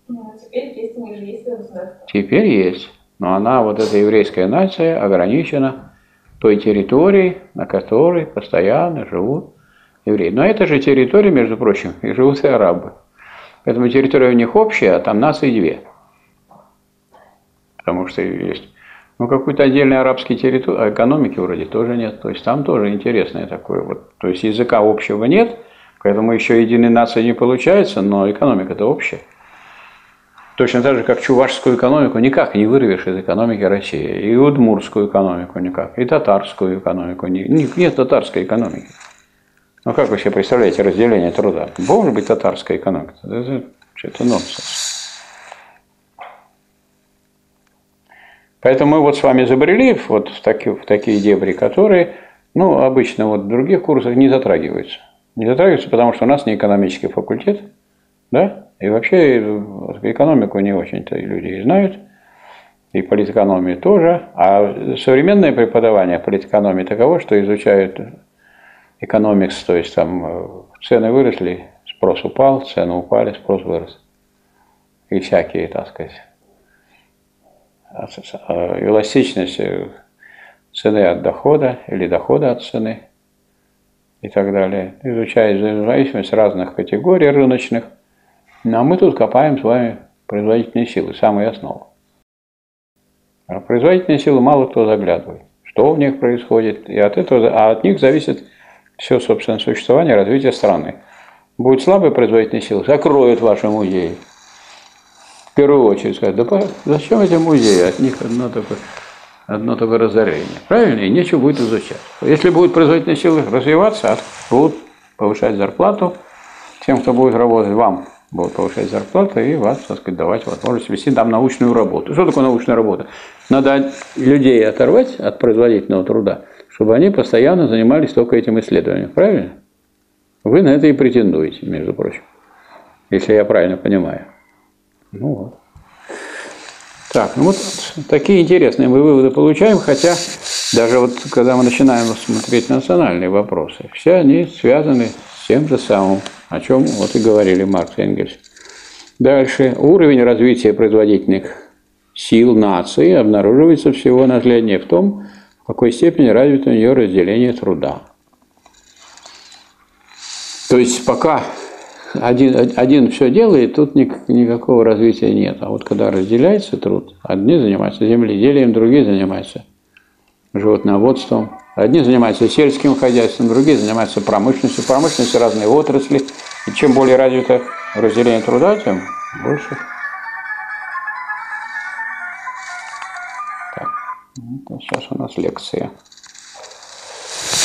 Ну, теперь есть, у них же есть государство. Теперь есть. Но она, вот эта еврейская нация, ограничена той территорией, на которой постоянно живут евреи. Но это же территория, между прочим, и живут и арабы. Поэтому территория у них общая, а там нации две. Потому что есть ну, какой-то отдельной арабской территории, а экономики вроде тоже нет. То есть там тоже интересное такое. Вот. То есть языка общего нет, поэтому еще единой нации не получается, но экономика-то общая. Точно так же, как чувашскую экономику никак не вырвешь из экономики России. И удмурскую экономику никак, и татарскую экономику. Нет, нет татарской экономики. Ну как себе представляете разделение труда? Может быть татарская экономика? Это, это нонсенс. Поэтому мы вот с вами забрели вот в такие, в такие дебри, которые, ну, обычно вот в других курсах не затрагиваются. Не затрагиваются, потому что у нас не экономический факультет, да, и вообще экономику не очень-то люди и знают, и политэкономию тоже. А современное преподавание политэкономии таково, что изучают экономикс, то есть там э, цены выросли, спрос упал, цены упали, спрос вырос. И всякие, так сказать, э, эластичность э, цены от дохода или дохода от цены и так далее. Изучая взаимозависимость разных категорий рыночных. Ну, а мы тут копаем с вами производительные силы, самые основы. А производительные силы мало кто заглядывает. Что в них происходит, и от этого, а от них зависит все, собственно, существование, развитие страны. Будет слабая производительная сила, закроют ваши музеи. В первую очередь сказать, да зачем эти музеи? От них одно только, одно только разорение. Правильно? И нечего будет изучать. Если будет производительная сила развиваться, будут повышать зарплату тем, кто будет работать, вам будут повышать зарплату и вас, так сказать, давать возможность вести там научную работу. Что такое научная работа? Надо людей оторвать от производительного труда чтобы они постоянно занимались только этим исследованием. Правильно? Вы на это и претендуете, между прочим. Если я правильно понимаю. Ну вот. Так, ну вот такие интересные мы выводы получаем, хотя даже вот когда мы начинаем смотреть национальные вопросы, все они связаны с тем же самым, о чем вот и говорили Маркс и Энгельс. Дальше. Уровень развития производительных сил нации обнаруживается всего наследие в том, в какой степени развито у нее разделение труда. То есть пока один, один все делает, тут никакого развития нет. А вот когда разделяется труд, одни занимаются земледелием, другие занимаются животноводством, одни занимаются сельским хозяйством, другие занимаются промышленностью. Промышленности разные отрасли. И чем более развито разделение труда, тем больше Сейчас у нас лекция.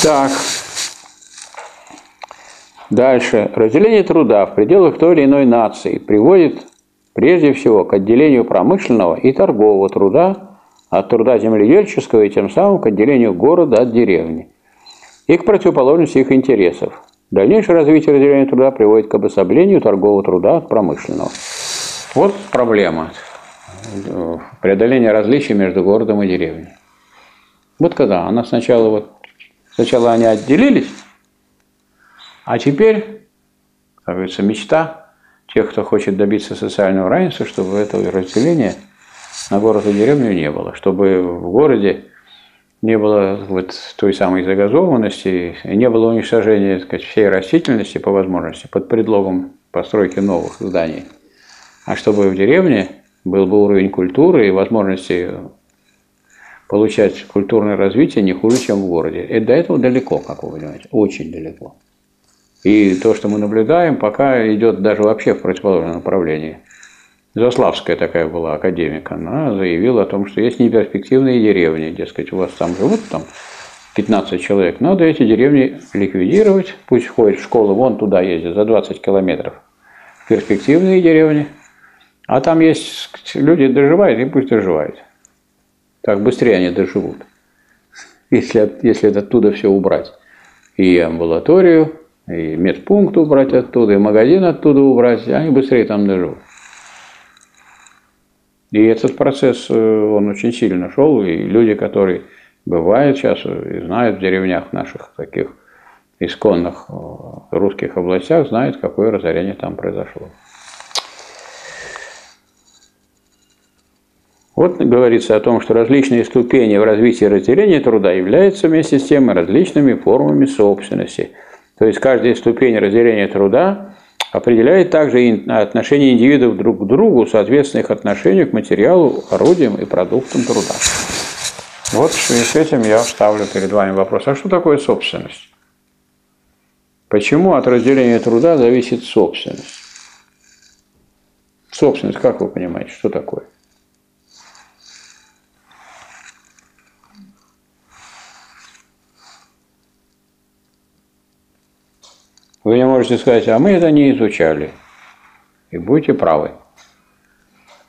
Так. Дальше. Разделение труда в пределах той или иной нации приводит прежде всего к отделению промышленного и торгового труда от труда земледельческого и тем самым к отделению города от деревни и к противоположности их интересов. Дальнейшее развитие разделения труда приводит к обособлению торгового труда от промышленного. Вот проблема преодоления различий между городом и деревней. Вот когда она сначала вот, сначала они отделились, а теперь, как говорится, мечта тех, кто хочет добиться социального равенства, чтобы этого разделения на город и деревню не было, чтобы в городе не было вот той самой загазованности, не было уничтожения так сказать, всей растительности по возможности под предлогом постройки новых зданий, а чтобы в деревне был бы уровень культуры и возможности получать культурное развитие не хуже, чем в городе. И до этого далеко, как вы понимаете, очень далеко. И то, что мы наблюдаем, пока идет даже вообще в противоположном направлении. Заславская такая была академика, она заявила о том, что есть неперспективные деревни, дескать, у вас там живут там 15 человек, надо эти деревни ликвидировать, пусть ходят в школу, вон туда ездят, за 20 километров. Перспективные деревни, а там есть люди доживают, и пусть доживают. Так быстрее они доживут, если, если оттуда все убрать. И амбулаторию, и медпункт убрать оттуда, и магазин оттуда убрать, они быстрее там доживут. И этот процесс, э, он очень сильно шел, и люди, которые бывают сейчас и знают в деревнях наших таких исконных э, русских областях, знают, какое разорение там произошло. Вот говорится о том, что различные ступени в развитии разделения труда являются вместе с тем и различными формами собственности. То есть каждая ступень разделения труда определяет также и отношение индивидов друг к другу, соответственно их отношению к материалу, орудиям и продуктам труда. Вот в связи с этим я ставлю перед вами вопрос, а что такое собственность? Почему от разделения труда зависит собственность? Собственность, как вы понимаете, что такое? Вы мне можете сказать, а мы это не изучали. И будете правы.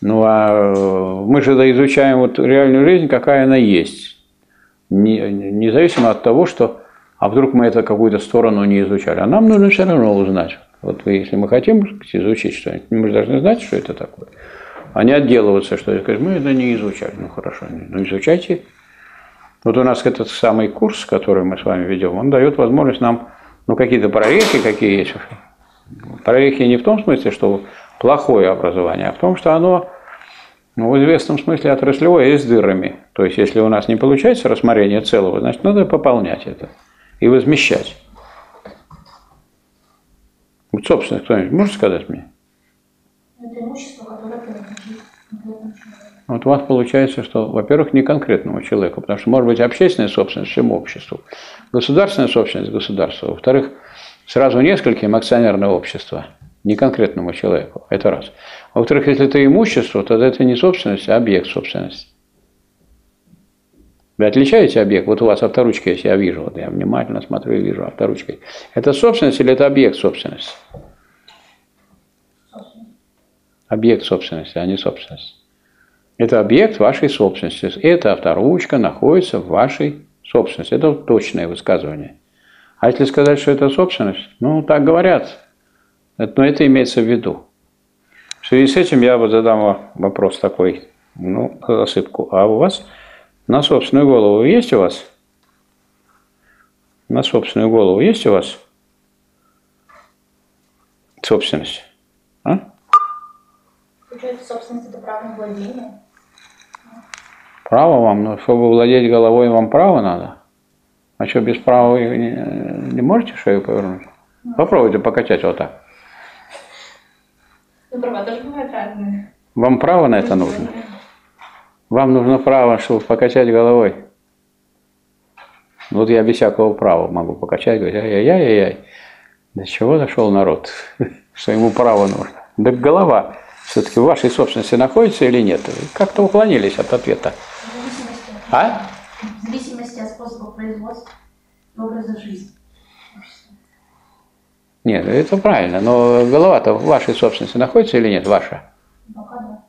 Ну а э, мы же изучаем вот реальную жизнь, какая она есть. Независимо от того, что а вдруг мы это какую-то сторону не изучали. А нам нужно все равно узнать. Вот если мы хотим изучить что-нибудь, мы же должны знать, что это такое. А не отделываться, что скажу, мы это не изучали. Ну хорошо, ну изучайте. Вот у нас этот самый курс, который мы с вами ведем, он дает возможность нам, ну какие-то прорехи какие есть. Прорехи не в том смысле, что плохое образование, а в том, что оно ну, в известном смысле отраслевое и с дырами. То есть, если у нас не получается рассмотрение целого, значит, надо пополнять это и возмещать. Вот, собственно, кто-нибудь может сказать мне? Это имущество, которое принадлежит Вот у вас получается, что, во-первых, не конкретному человеку, потому что может быть общественная собственность всему обществу, государственная собственность государства, во-вторых, сразу нескольким акционерное общество, не конкретному человеку, это раз. Во-вторых, если это имущество, тогда это не собственность, а объект собственности. Вы отличаете объект? Вот у вас авторучка есть, я вижу, вот я внимательно смотрю и вижу авторучкой. Это собственность или это объект собственности? Объект собственности, а не собственность. Это объект вашей собственности. Эта авторучка находится в вашей собственности. Это точное высказывание. А если сказать, что это собственность, ну, так говорят, но это имеется в виду. В связи с этим я вот задам вопрос такой, ну, засыпку. А у вас на собственную голову есть у вас? На собственную голову есть у вас собственность? А? Собственность это право на. Право вам, но чтобы владеть головой, вам право надо. А что, без права вы не, не можете шею повернуть? Попробуйте покачать вот так. Ну, права тоже бывают разные. Вам право на это нужно? Вам нужно право, чтобы покачать головой. Вот я без всякого права могу покачать, говорить, ай-яй-яй-яй. До чего дошел народ, что ему право нужно? Да голова все-таки в вашей собственности находится или нет? Как-то уклонились от ответа. А? в зависимости от способа производства и образа жизни. Нет, это правильно, но голова-то в вашей собственности находится или нет? Ваша? Пока да.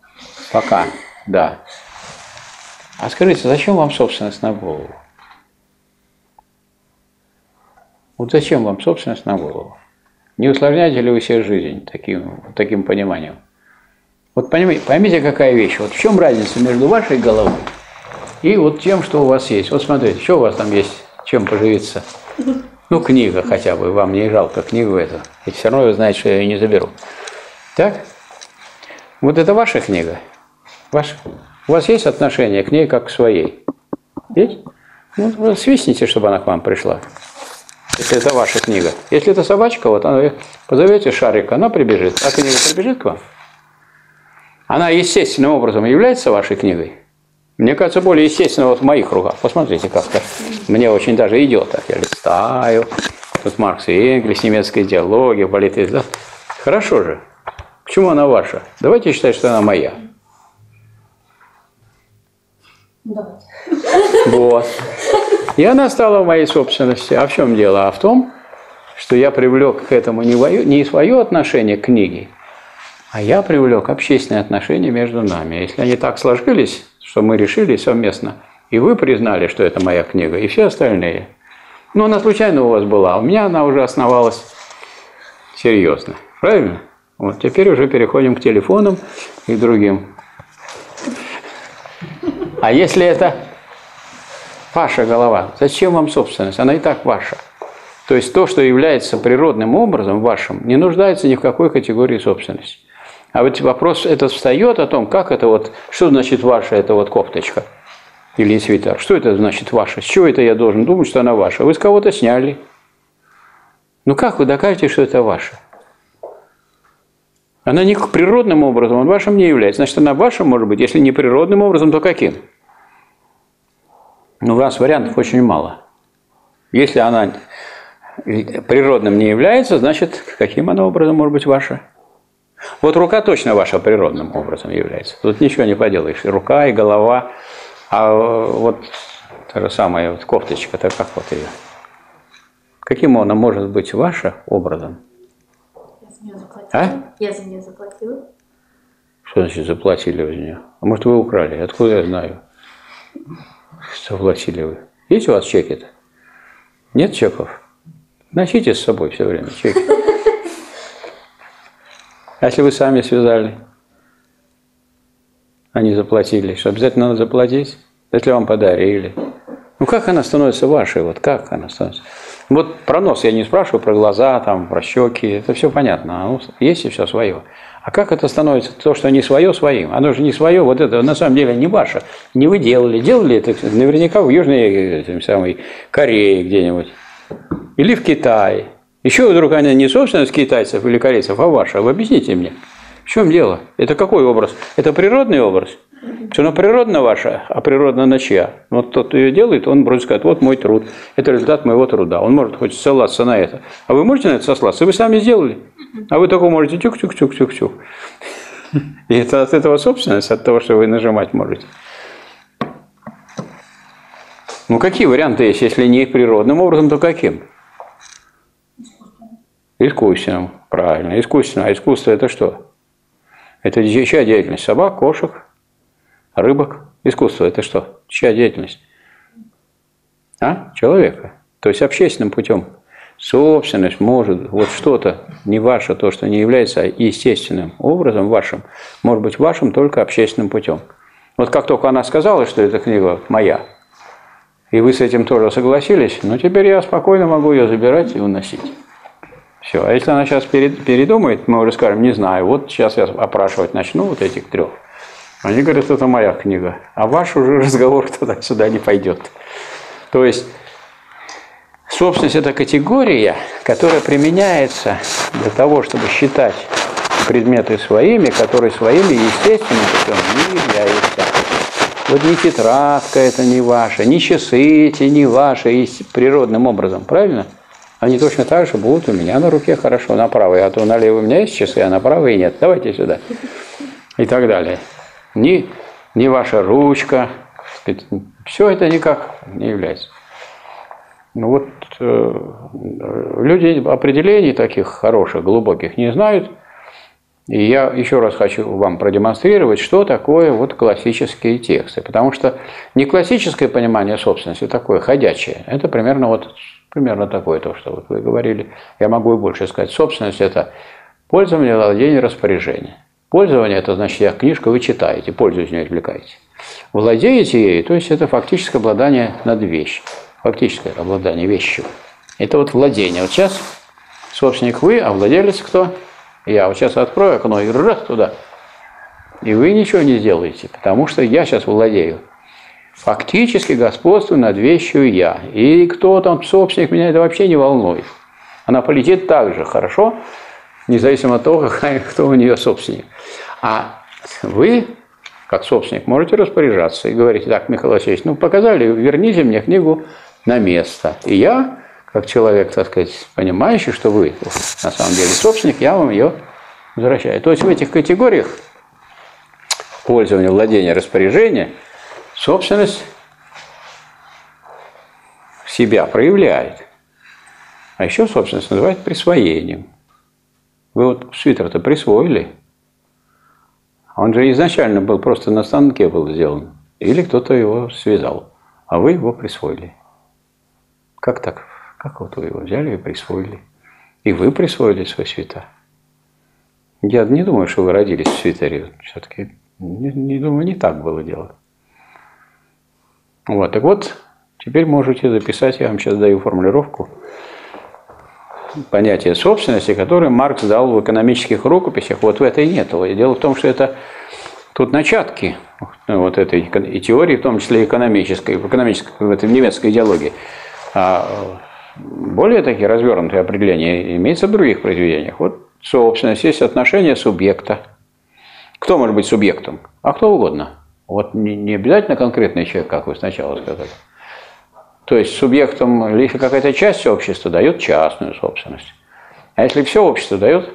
Пока, да. А скажите, зачем вам собственность на голову? Вот зачем вам собственность на голову? Не усложняете ли вы себе жизнь таким, таким пониманием? Вот поймите, поймите, какая вещь. Вот в чем разница между вашей головой и вот тем, что у вас есть. Вот смотрите, что у вас там есть, чем поживиться? Ну, книга хотя бы, вам не жалко книгу эту. И все равно вы знаете, что я ее не заберу. Так? Вот это ваша книга. Ваша. У вас есть отношение к ней как к своей? Есть? Ну, свистните, чтобы она к вам пришла. Если это ваша книга. Если это собачка, вот она, позовете шарик, она прибежит. А книга прибежит к вам? Она естественным образом является вашей книгой? Мне кажется, более естественно вот в моих руках. Посмотрите, как-то мне очень даже идет. Так я листаю. Тут Маркс и Энгельс, немецкая идеология, политика. Да? Хорошо же. Почему она ваша? Давайте считать, что она моя. Давайте. Вот. И она стала в моей собственности. А в чем дело? А в том, что я привлек к этому не свое отношение к книге, а я привлек общественные отношения между нами. Если они так сложились, что мы решили совместно, и вы признали, что это моя книга, и все остальные. Ну, она случайно у вас была, у меня она уже основалась серьезно. Правильно? Вот теперь уже переходим к телефонам и другим. А если это ваша голова, зачем вам собственность? Она и так ваша. То есть то, что является природным образом вашим, не нуждается ни в какой категории собственности. А вот вопрос этот встает о том, как это вот, что значит ваша эта вот кофточка или свитер. Что это значит ваша? С чего это я должен думать, что она ваша? Вы с кого-то сняли. Ну как вы докажете, что это ваша? Она не природным образом, он вашим не является. Значит, она ваша может быть. Если не природным образом, то каким? Ну, у вас вариантов очень мало. Если она природным не является, значит, каким она образом может быть ваша? Вот рука точно ваша природным образом является. Тут ничего не поделаешь. И рука, и голова. А вот та же самая вот кофточка, это как вот ее? Каким она может быть ваша образом? Я за нее заплатила. А? Я за нее заплатила. Что значит заплатили вы за нее? А может вы украли? Откуда я знаю? Заплатили вы. Есть у вас чеки-то? Нет чеков? Носите с собой все время чеки. А если вы сами связали, они заплатили, что обязательно надо заплатить? Если вам подарили. Ну как она становится вашей? Вот как она становится? Вот про нос я не спрашиваю, про глаза, там, про щеки, это все понятно. Оно есть и все свое. А как это становится то, что не свое, своим? Оно же не свое, вот это на самом деле не ваше. Не вы делали. Делали это наверняка в Южной этой самой Корее где-нибудь. Или в Китае. Еще вдруг они не собственность китайцев или корейцев, а ваша. Вы объясните мне. В чем дело? Это какой образ? Это природный образ? Что она природно ваша, а природно на чья? Вот тот, кто ее делает, он вроде сказать, вот мой труд, это результат моего труда. Он может хоть ссылаться на это. А вы можете на это сослаться? Вы сами сделали. А вы только можете тюк-тюк-тюк-тюк-тюк. И это от этого собственность, от того, что вы нажимать можете. Ну, какие варианты есть? Если не природным образом, то каким? Искусственным, правильно. Искусственно. А искусство это что? Это чья деятельность? Собак, кошек, рыбок. Искусство это что? Чья деятельность? А? Человека. То есть общественным путем. Собственность может, вот что-то не ваше, то, что не является естественным образом вашим, может быть вашим только общественным путем. Вот как только она сказала, что эта книга моя, и вы с этим тоже согласились, ну теперь я спокойно могу ее забирать и уносить. Все. А если она сейчас передумает, мы уже скажем, не знаю, вот сейчас я опрашивать начну вот этих трех. Они говорят, это моя книга. А ваш уже разговор туда-сюда не пойдет. То есть собственность – это категория, которая применяется для того, чтобы считать предметы своими, которые своими естественным путем не являются. Вот ни тетрадка это не ваша, ни часы эти не ваши природным образом, правильно? Они точно так же будут у меня на руке хорошо, на правой, а то на левой у меня есть часы, а на правой нет. Давайте сюда. И так далее. Ни, ни ваша ручка, все это никак не является. Ну вот э, люди определений таких хороших, глубоких не знают. И я еще раз хочу вам продемонстрировать, что такое вот классические тексты. Потому что не классическое понимание собственности, такое ходячее. Это примерно вот примерно такое то, что вот вы говорили. Я могу и больше сказать. Собственность – это пользование, владение, распоряжение. Пользование – это значит, я книжку вы читаете, пользуясь ней, извлекаете. Владеете ею, то есть это фактическое обладание над вещью. Фактическое обладание вещью. Это вот владение. Вот сейчас собственник вы, а владелец кто? Я вот сейчас открою окно и раз туда. И вы ничего не сделаете, потому что я сейчас владею. Фактически господствую над вещью я. И кто там собственник, меня это вообще не волнует. Она полетит так же хорошо, независимо от того, кто у нее собственник. А вы, как собственник, можете распоряжаться и говорить, так, Михаил Васильевич, ну показали, верните мне книгу на место. И я, как человек, так сказать, понимающий, что вы на самом деле собственник, я вам ее возвращаю. То есть в этих категориях пользования, владения, распоряжения – собственность себя проявляет. А еще собственность называют присвоением. Вы вот свитер-то присвоили. Он же изначально был просто на станке был сделан. Или кто-то его связал. А вы его присвоили. Как так? Как вот вы его взяли и присвоили? И вы присвоили свой свитер. Я не думаю, что вы родились в свитере. Все-таки не, не думаю, не так было дело. Вот, так вот, теперь можете записать, я вам сейчас даю формулировку. понятие собственности, которое Маркс дал в экономических рукописях, вот в этой нет. Дело в том, что это тут начатки вот этой и теории, в том числе экономической, в экономической, в этой немецкой идеологии. А более такие развернутые определения имеются в других произведениях. Вот собственность есть отношение субъекта. Кто может быть субъектом? А кто угодно. Вот не, не обязательно конкретный человек, как вы сначала сказали. То есть субъектом, если какая-то часть общества дает частную собственность, а если все общество дает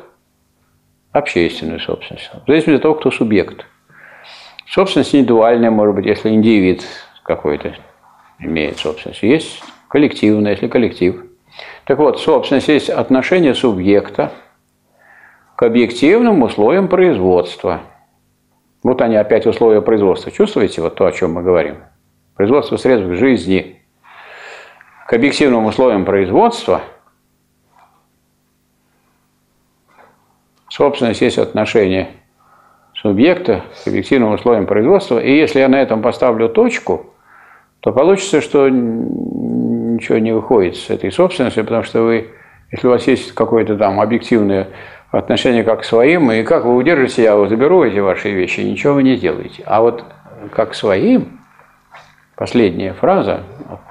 общественную собственность, в зависимости от того, кто субъект. Собственность индивидуальная, может быть, если индивид какой-то имеет собственность. Есть коллективная, если коллектив. Так вот, собственность есть отношение субъекта к объективным условиям производства. Вот они опять условия производства. Чувствуете вот то, о чем мы говорим? Производство средств к жизни к объективным условиям производства собственность есть отношение субъекта к объективным условиям производства. И если я на этом поставлю точку, то получится, что ничего не выходит с этой собственности, потому что вы, если у вас есть какое-то там объективное отношение как к своим, и как вы удержите, я заберу эти ваши вещи, ничего вы не делаете. А вот как к своим, последняя фраза,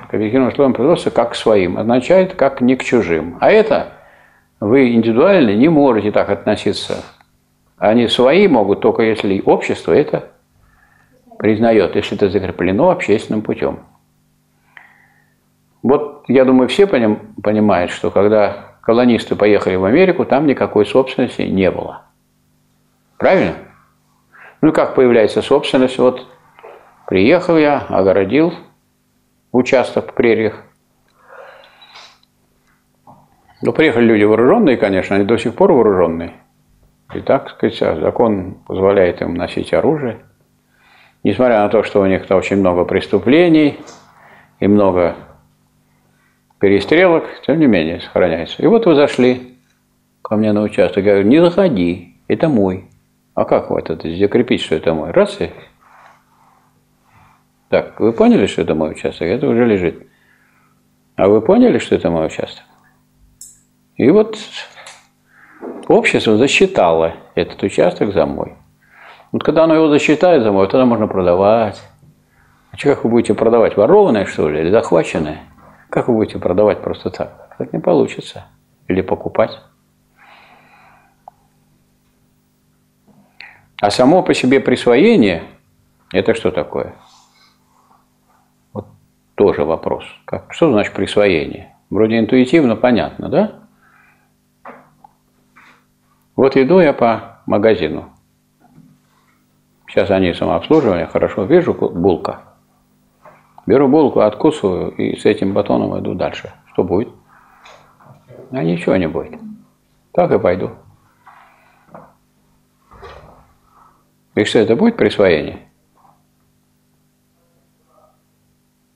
к объективным условиям производства как к своим, означает как не к чужим. А это вы индивидуально не можете так относиться. Они свои могут только если общество это признает, если это закреплено общественным путем. Вот, я думаю, все поним, понимают, что когда колонисты поехали в Америку, там никакой собственности не было. Правильно? Ну и как появляется собственность? Вот приехал я, огородил участок в прериях. Ну, приехали люди вооруженные, конечно, они до сих пор вооруженные. И так сказать, закон позволяет им носить оружие. Несмотря на то, что у них очень много преступлений и много перестрелок, тем не менее, сохраняется. И вот вы зашли ко мне на участок. Я говорю, не заходи, это мой. А как вот это закрепить, что это мой? Раз и... Так, вы поняли, что это мой участок? Это уже лежит. А вы поняли, что это мой участок? И вот общество засчитало этот участок за мой. Вот когда оно его засчитает за мой, тогда можно продавать. А что, как вы будете продавать? Ворованное, что ли, или захваченное? Как вы будете продавать просто так? Так не получится. Или покупать. А само по себе присвоение – это что такое? Вот тоже вопрос. Как, что значит присвоение? Вроде интуитивно понятно, да? Вот иду я по магазину. Сейчас они самообслуживание, хорошо вижу, булка. Беру булку, откусываю и с этим батоном иду дальше. Что будет? А ничего не будет. Так и пойду. И что, это будет присвоение?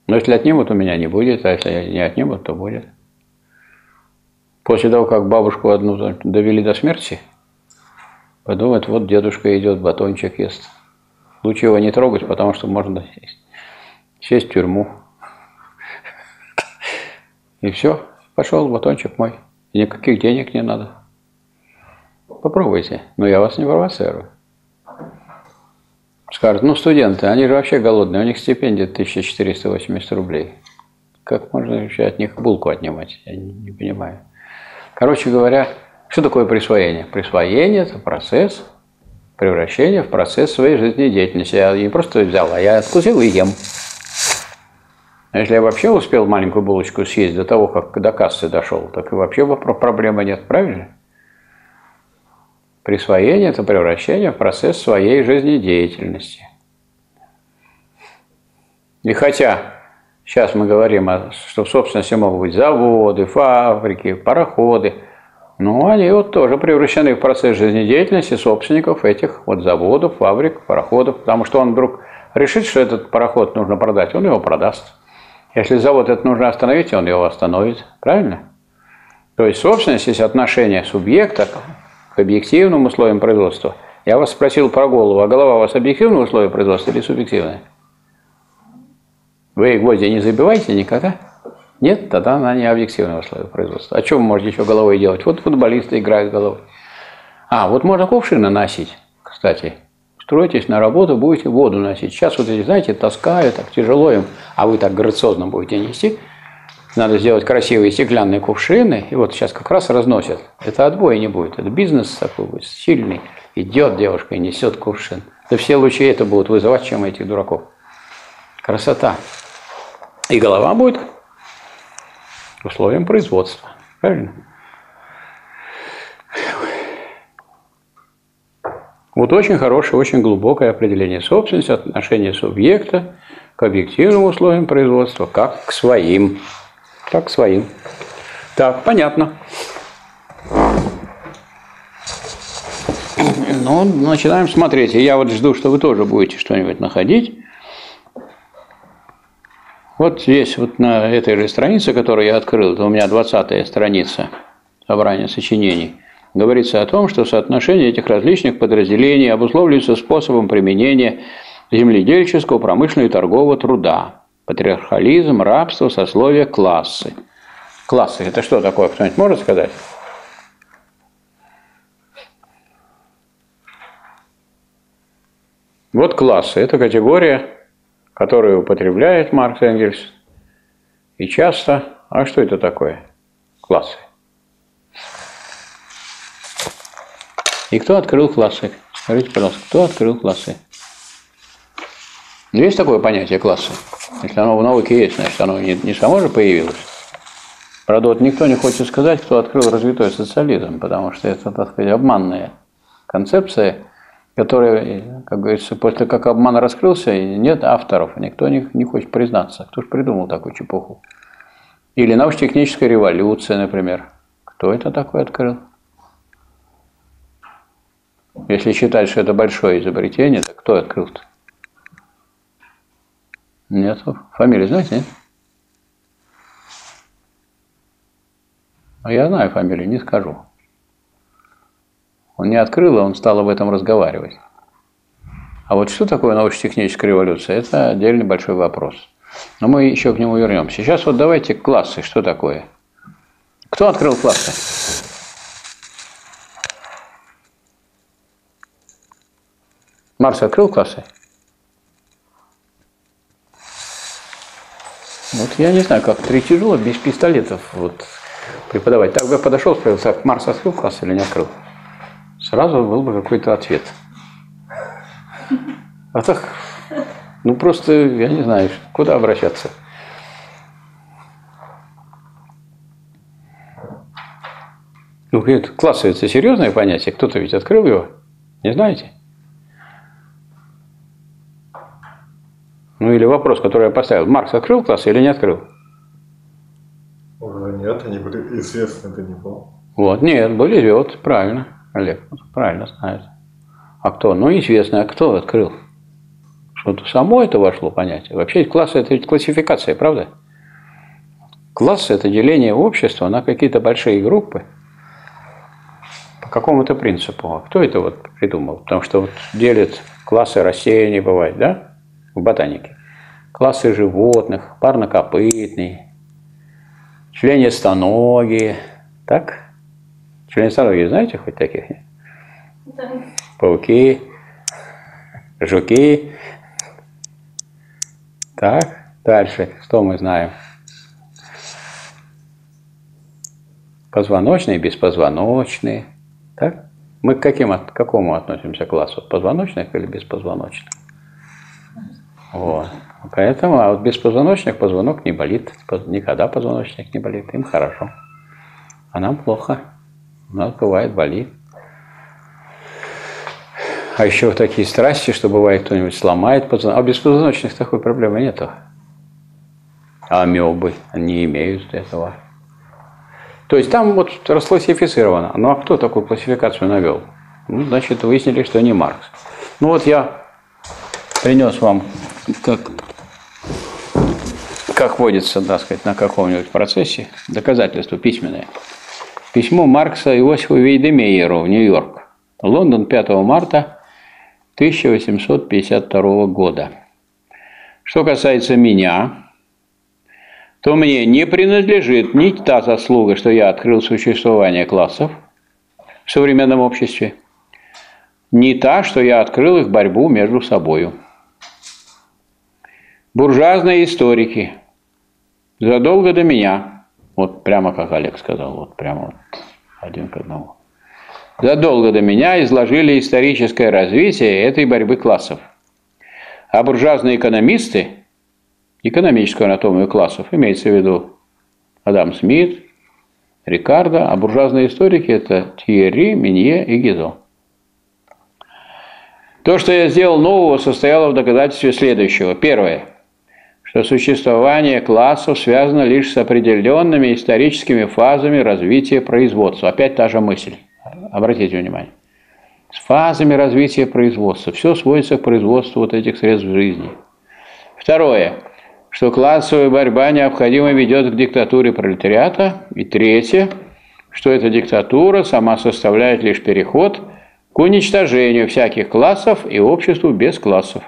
Но если отнимут, у меня не будет, а если не отнимут, то будет. После того, как бабушку одну довели до смерти, подумают, вот дедушка идет, батончик ест. Лучше его не трогать, потому что можно сесть в тюрьму. И все, пошел батончик мой. И никаких денег не надо. Попробуйте, но я вас не провоцирую. Скажут, ну студенты, они же вообще голодные, у них стипендия 1480 рублей. Как можно вообще от них булку отнимать? Я не, не понимаю. Короче говоря, что такое присвоение? Присвоение – это процесс превращения в процесс своей жизнедеятельности. Я не просто взял, а я откусил и ем. А если я вообще успел маленькую булочку съесть до того, как до кассы дошел, так и вообще проблемы нет, правильно? Присвоение – это превращение в процесс своей жизнедеятельности. И хотя сейчас мы говорим, что в собственности могут быть заводы, фабрики, пароходы, но они вот тоже превращены в процесс жизнедеятельности собственников этих вот заводов, фабрик, пароходов, потому что он вдруг решит, что этот пароход нужно продать, он его продаст. Если завод это нужно остановить, он его остановит. Правильно? То есть собственность есть отношение субъекта к объективным условиям производства. Я вас спросил про голову, а голова у вас объективное условие производства или субъективное? Вы гвозди не забиваете никогда? Нет, тогда она не объективное условие производства. А что вы можете еще головой делать? Вот футболисты играют головой. А, вот можно кувшины носить, кстати. Строитесь на работу, будете воду носить. Сейчас вот эти, знаете, таскают, так тяжело им, а вы так грациозно будете нести. Надо сделать красивые стеклянные кувшины, и вот сейчас как раз разносят. Это отбоя не будет, это бизнес такой будет, сильный. Идет девушка и несет кувшин. Да все лучи это будут вызывать, чем этих дураков. Красота. И голова будет условием производства. Правильно? Вот очень хорошее, очень глубокое определение собственности, отношение субъекта к объективным условиям производства, как к своим. Как к своим. Так, понятно. Ну, начинаем смотреть. Я вот жду, что вы тоже будете что-нибудь находить. Вот здесь, вот на этой же странице, которую я открыл, это у меня 20 страница собрания сочинений, говорится о том, что соотношение этих различных подразделений обусловливается способом применения земледельческого, промышленного и торгового труда, патриархализм, рабство, сословие, классы. Классы – это что такое, кто-нибудь может сказать? Вот классы – это категория которые употребляет Маркс Энгельс. И часто, а что это такое? Классы. И кто открыл классы? Скажите, пожалуйста, кто открыл классы? Есть такое понятие классы? Если оно в науке есть, значит, оно не, не само же появилось. Правда, вот никто не хочет сказать, кто открыл развитой социализм, потому что это, так сказать, обманная концепция, которые, как говорится, после как обман раскрылся, нет авторов, никто не, не хочет признаться. Кто же придумал такую чепуху? Или научно-техническая революция, например. Кто это такой открыл? Если считать, что это большое изобретение, то кто открыл-то? Нет, фамилию знаете? А я знаю фамилию, не скажу. Он не открыл, а он стал об этом разговаривать. А вот что такое научно-техническая революция, это отдельный большой вопрос. Но мы еще к нему вернемся. Сейчас вот давайте классы. Что такое? Кто открыл классы? Марс открыл классы? Вот я не знаю, как три тяжело без пистолетов вот, преподавать. Так бы я подошел, спросил, так, Марс открыл класс или не открыл? сразу был бы какой-то ответ. А так, ну просто, я не знаю, куда обращаться. Ну, классы это серьезное понятие, кто-то ведь открыл его, не знаете? Ну или вопрос, который я поставил. Маркс открыл класс или не открыл? Нет, они были известны до него. Вот, нет, были, вот, правильно. Олег, правильно знает. А кто? Ну, известно, а кто открыл? Что-то само это вошло понятие. Вообще класс – это ведь классификация, правда? Класс – это деление общества на какие-то большие группы по какому-то принципу. А кто это вот придумал? Потому что вот делят классы растений, бывает, да, в ботанике. Классы животных, парнокопытные, членистоногие, так? Членистоногие знаете хоть таких? Да. Пауки, жуки. Так, дальше, что мы знаем? Позвоночные, беспозвоночные. Так? Мы к, каким, к какому относимся классу? Позвоночных или беспозвоночных? Вот. Поэтому, а вот беспозвоночных позвонок не болит. Никогда позвоночник не болит. Им хорошо. А нам плохо. У нас бывает болит. А еще такие страсти, что бывает кто-нибудь сломает позвоночник. А без позвоночных такой проблемы нету. А амебы не имеют этого. То есть там вот расклассифицировано. Ну а кто такую классификацию навел? Ну, значит, выяснили, что не Маркс. Ну вот я принес вам, как, как водится, так сказать, на каком-нибудь процессе, доказательство письменное. Письмо Маркса Иосифу Вейдемейеру в Нью-Йорк. Лондон, 5 марта 1852 года. Что касается меня, то мне не принадлежит ни та заслуга, что я открыл существование классов в современном обществе, ни та, что я открыл их борьбу между собою. Буржуазные историки задолго до меня, вот прямо как Олег сказал, вот прямо вот один к одному, задолго до меня изложили историческое развитие этой борьбы классов. А буржуазные экономисты, экономическую анатомию классов, имеется в виду Адам Смит, Рикардо, а буржуазные историки – это Тьерри, Минье и Гизо. То, что я сделал нового, состояло в доказательстве следующего. Первое – что существование классов связано лишь с определенными историческими фазами развития производства. Опять та же мысль. Обратите внимание. С фазами развития производства. Все сводится к производству вот этих средств жизни. Второе. Что классовая борьба необходимо ведет к диктатуре пролетариата. И третье. Что эта диктатура сама составляет лишь переход к уничтожению всяких классов и обществу без классов.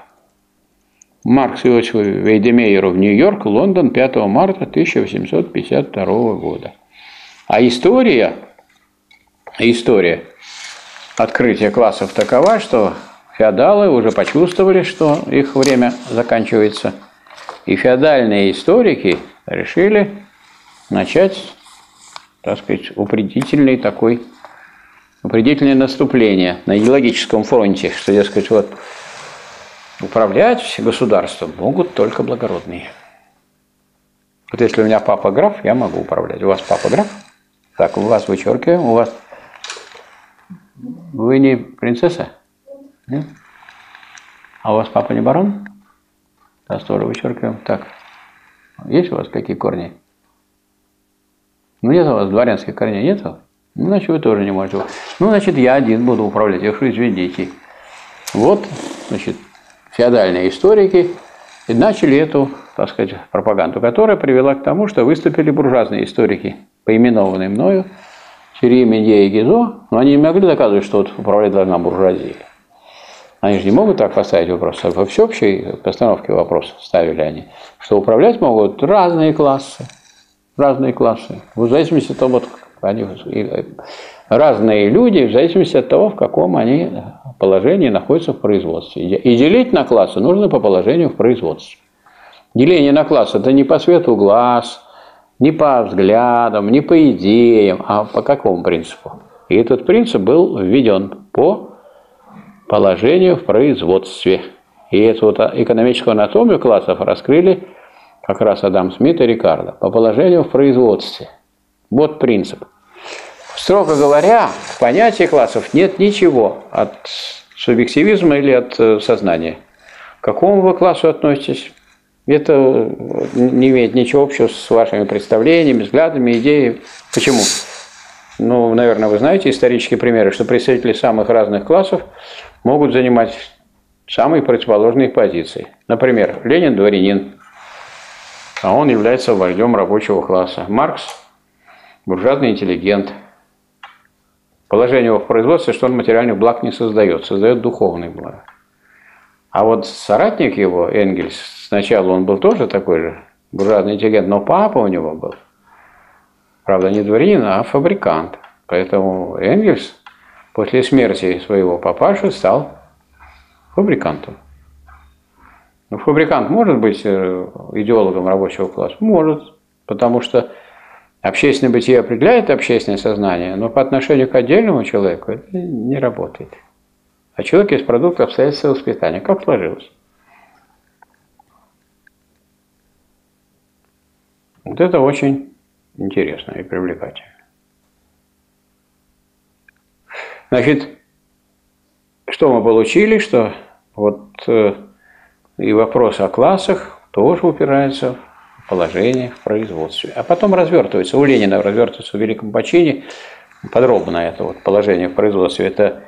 Маркс Иосифу Вейдемейеру в Нью-Йорк, Лондон, 5 марта 1852 года. А история, история открытия классов такова, что феодалы уже почувствовали, что их время заканчивается. И феодальные историки решили начать, так сказать, упредительный такой, упредительное наступление на идеологическом фронте, что, дескать, вот Управлять государством могут только благородные. Вот если у меня папа граф, я могу управлять. У вас папа граф? Так, у вас вычеркиваем. У вас... Вы не принцесса? Нет? А у вас папа не барон? Тоже вычеркиваем. Так, есть у вас какие корни? Ну, нет у вас дворянских корней, нет? Ну, значит, вы тоже не можете. Ну, значит, я один буду управлять, я извините. Вот, значит, феодальные историки и начали эту, так сказать, пропаганду, которая привела к тому, что выступили буржуазные историки, поименованные мною, Сюри, Медье и Гизо, но они не могли доказывать, что вот управлять должна буржуазия. Они же не могут так поставить вопрос, а во всеобщей постановке вопроса ставили они, что управлять могут разные классы, разные классы, в зависимости от того, они, разные люди в зависимости от того, в каком они положении находятся в производстве. И делить на классы нужно по положению в производстве. Деление на классы – это не по свету глаз, не по взглядам, не по идеям, а по какому принципу? И этот принцип был введен по положению в производстве. И эту вот экономическую анатомию классов раскрыли как раз Адам Смит и Рикардо по положению в производстве. Вот принцип – Строго говоря, в понятии классов нет ничего от субъективизма или от э, сознания. К какому вы классу относитесь? Это не имеет ничего общего с вашими представлениями, взглядами, идеями. Почему? Ну, наверное, вы знаете исторические примеры, что представители самых разных классов могут занимать самые противоположные позиции. Например, Ленин – дворянин, а он является вождем рабочего класса. Маркс – буржуазный интеллигент – Положение его в производстве, что он материальных благ не создает, создает духовные блага. А вот соратник его, Энгельс, сначала он был тоже такой же буржуазный интеллигент, но папа у него был. Правда, не дворянин, а фабрикант. Поэтому Энгельс после смерти своего папаши стал фабрикантом. Ну, фабрикант может быть э, идеологом рабочего класса? Может, потому что Общественное бытие определяет общественное сознание, но по отношению к отдельному человеку это не работает. А человек есть продукт обстоятельств воспитания. Как сложилось? Вот это очень интересно и привлекательно. Значит, что мы получили, что вот э, и вопрос о классах тоже упирается положение в производстве. А потом развертывается. У Ленина развертывается в Великом Почине подробно это вот положение в производстве. Это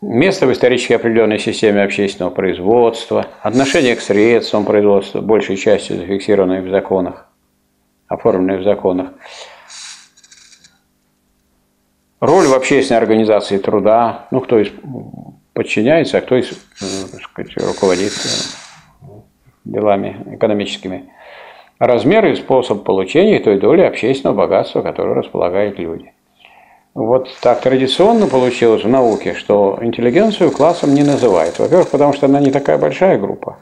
место в исторически определенной системе общественного производства, отношение к средствам производства, большей частью зафиксированные в законах, оформленные в законах, роль в общественной организации труда, ну, кто из подчиняется, а кто из, так сказать, руководит делами экономическими размер и способ получения той доли общественного богатства, которое располагают люди. Вот так традиционно получилось в науке, что интеллигенцию классом не называют. Во-первых, потому что она не такая большая группа.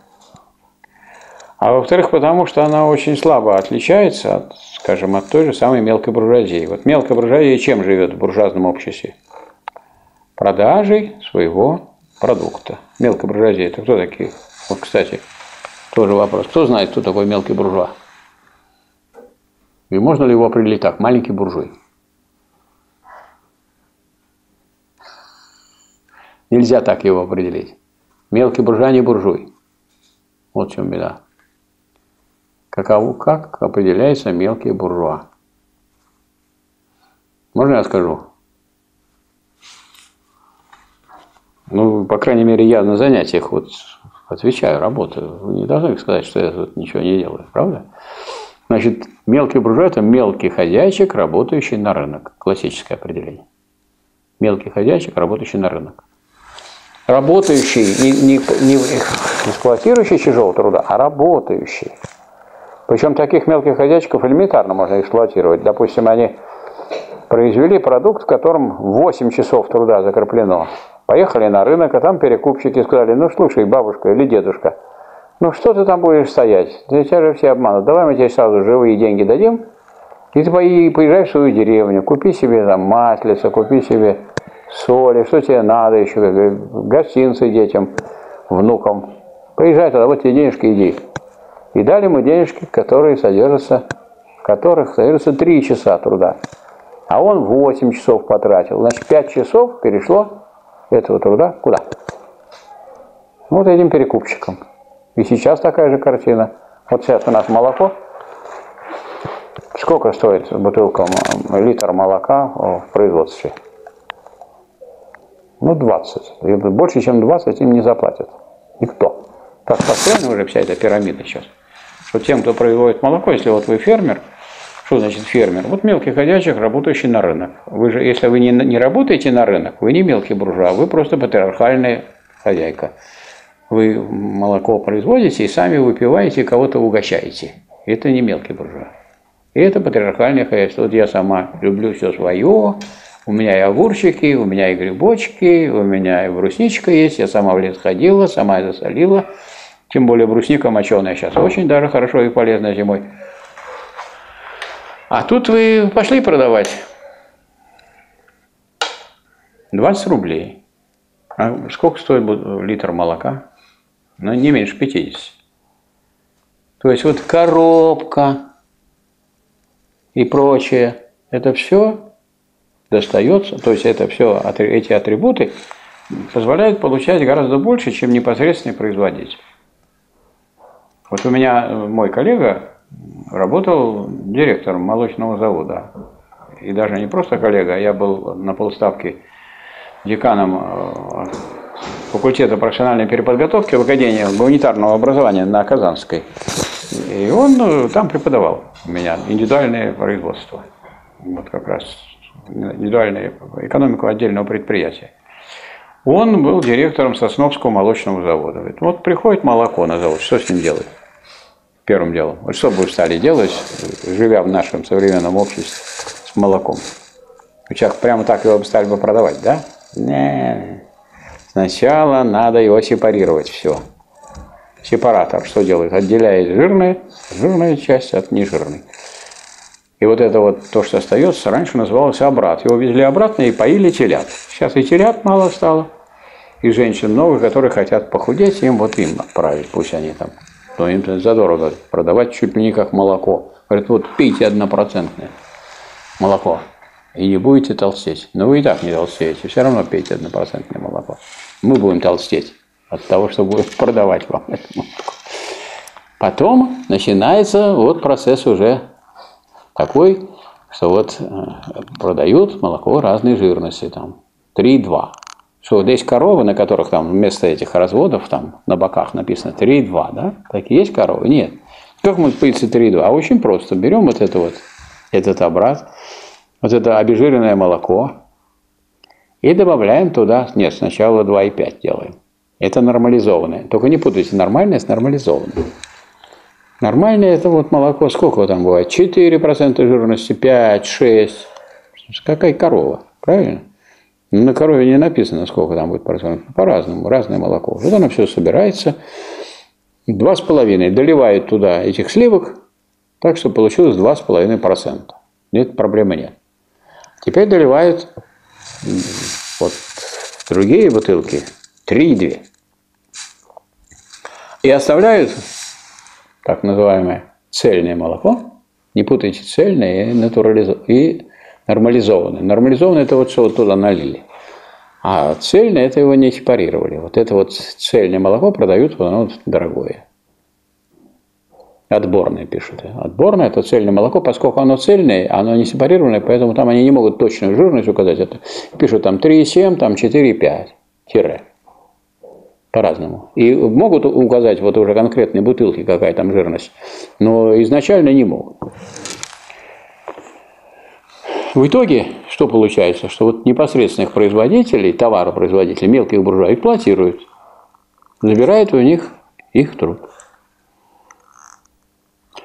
А во-вторых, потому что она очень слабо отличается, от, скажем, от той же самой мелкой буржуазии. Вот мелкая буржуазия чем живет в буржуазном обществе? Продажей своего продукта. Мелкая буржуазия – это кто такие? Вот, кстати, тоже вопрос. Кто знает, кто такой мелкий буржуа? И можно ли его определить так? Маленький буржуй. Нельзя так его определить. Мелкий буржуа не буржуй. Вот в чем беда. Каково, как определяется мелкий буржуа? Можно я скажу? Ну, по крайней мере, я на занятиях вот отвечаю, работаю. Вы не должны сказать, что я тут ничего не делаю, правда? Значит, мелкий буржуа – это мелкий хозяйчик, работающий на рынок. Классическое определение. Мелкий хозяйчик, работающий на рынок работающий, не, не, не эксплуатирующий чужого труда, а работающий. Причем таких мелких хозяйчиков элементарно можно эксплуатировать. Допустим, они произвели продукт, в котором 8 часов труда закреплено. Поехали на рынок, а там перекупщики сказали, ну слушай, бабушка или дедушка, ну что ты там будешь стоять? Тебя же все обманут. Давай мы тебе сразу живые деньги дадим, и ты поезжай в свою деревню, купи себе там маслица, купи себе соли, что тебе надо еще, гостинцы детям, внукам. Приезжай тогда, вот тебе денежки, иди. И дали мы денежки, которые содержатся, в которых содержится 3 часа труда. А он 8 часов потратил. Значит, 5 часов перешло этого труда куда? Вот этим перекупщикам. И сейчас такая же картина. Вот сейчас у нас молоко. Сколько стоит бутылка, литр молока в производстве? Ну, 20. И больше, чем 20 им не заплатят. Никто. Так построена уже вся эта пирамида сейчас. Что тем, кто производит молоко, если вот вы фермер, что значит фермер? Вот мелкий ходячий, работающий на рынок. Вы же, если вы не, не работаете на рынок, вы не мелкий буржуа, вы просто патриархальная хозяйка. Вы молоко производите и сами выпиваете, кого-то угощаете. Это не мелкий буржуа. И это патриархальное хозяйство. Вот я сама люблю все свое, у меня и огурчики, у меня и грибочки, у меня и брусничка есть. Я сама в лес ходила, сама это солила. Тем более брусника моченая сейчас очень даже хорошо и полезно зимой. А тут вы пошли продавать 20 рублей. А сколько стоит литр молока? Ну, не меньше 50. То есть вот коробка и прочее, это все достается, то есть это все, эти атрибуты позволяют получать гораздо больше, чем непосредственный производитель. Вот у меня э, мой коллега работал директором молочного завода. И даже не просто коллега, а я был на полставке деканом э, факультета профессиональной переподготовки в Академии гуманитарного образования на Казанской. И он э, там преподавал у меня индивидуальное производство. Вот как раз индивидуальную экономику отдельного предприятия. Он был директором Сосновского молочного завода. Говорит, вот приходит молоко на завод, что с ним делать? Первым делом. Вот что бы вы стали делать, живя в нашем современном обществе с молоком? Сейчас прямо так его бы стали бы продавать, да? Не. Сначала надо его сепарировать, все. Сепаратор что делает? Отделяет жирную, жирную часть от нежирной. И вот это вот то, что остается, раньше называлось обрат. Его везли обратно и поили телят. Сейчас и телят мало стало. И женщин много, которые хотят похудеть, им вот им отправить, пусть они там. Но им задорого продавать чуть ли не как молоко. Говорят, вот пейте однопроцентное молоко, и не будете толстеть. Но вы и так не толстеете, все равно пейте однопроцентное молоко. Мы будем толстеть от того, что будет продавать вам это молоко. Потом начинается вот процесс уже такой, что вот э, продают молоко разной жирности, там 3,2. Что вот есть коровы, на которых там вместо этих разводов там на боках написано 3,2, да? Такие есть коровы? Нет. Как может быть 3,2? А очень просто. Берем вот это вот, этот обрат, вот это обезжиренное молоко, и добавляем туда, нет, сначала 2,5 делаем. Это нормализованное. Только не путайте нормальное с нормализованным. Нормальное это вот молоко, сколько там бывает? 4% жирности, 5, 6. Какая корова, правильно? На корове не написано, сколько там будет процентов. По-разному, разное молоко. Вот оно все собирается. Два с половиной доливают туда этих сливок, так что получилось два с половиной процента. Нет, проблемы нет. Теперь доливают вот другие бутылки, три и две. И оставляют так называемое цельное молоко. Не путайте цельное и, натурализ... и нормализованное. Нормализованное – это вот что вот туда налили. А цельное – это его не сепарировали. Вот это вот цельное молоко продают, оно дорогое. Отборное пишут. Отборное – это цельное молоко, поскольку оно цельное, оно не сепарированное, поэтому там они не могут точную жирность указать. Это пишут там 3,7, там 4,5. Тире. По-разному. И могут указать вот уже конкретные бутылки, какая там жирность, но изначально не могут. В итоге, что получается? Что вот непосредственных производителей, товаропроизводителей, мелких буржуа эксплуатируют, забирают у них их труд.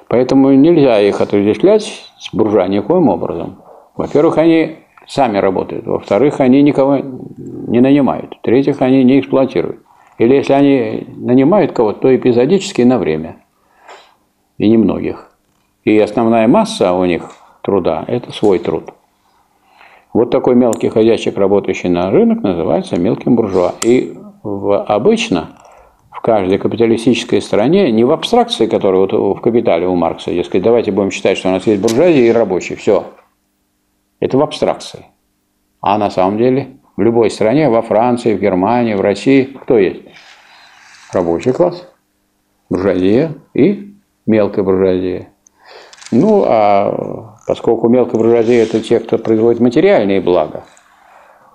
Поэтому нельзя их отождествлять с буржуа никоим образом. Во-первых, они сами работают. Во-вторых, они никого не нанимают. В-третьих, они не эксплуатируют. Или если они нанимают кого-то, то эпизодически на время. И немногих. И основная масса у них труда – это свой труд. Вот такой мелкий ходячек, работающий на рынок, называется мелким буржуа. И в, обычно в каждой капиталистической стране, не в абстракции, которая вот в капитале у Маркса, дескать, давайте будем считать, что у нас есть буржуазия и рабочий, все. Это в абстракции. А на самом деле в любой стране, во Франции, в Германии, в России, кто есть? Рабочий класс, буржуазия и мелкая буржуазия. Ну, а поскольку мелкая буржуазия – это те, кто производит материальные блага,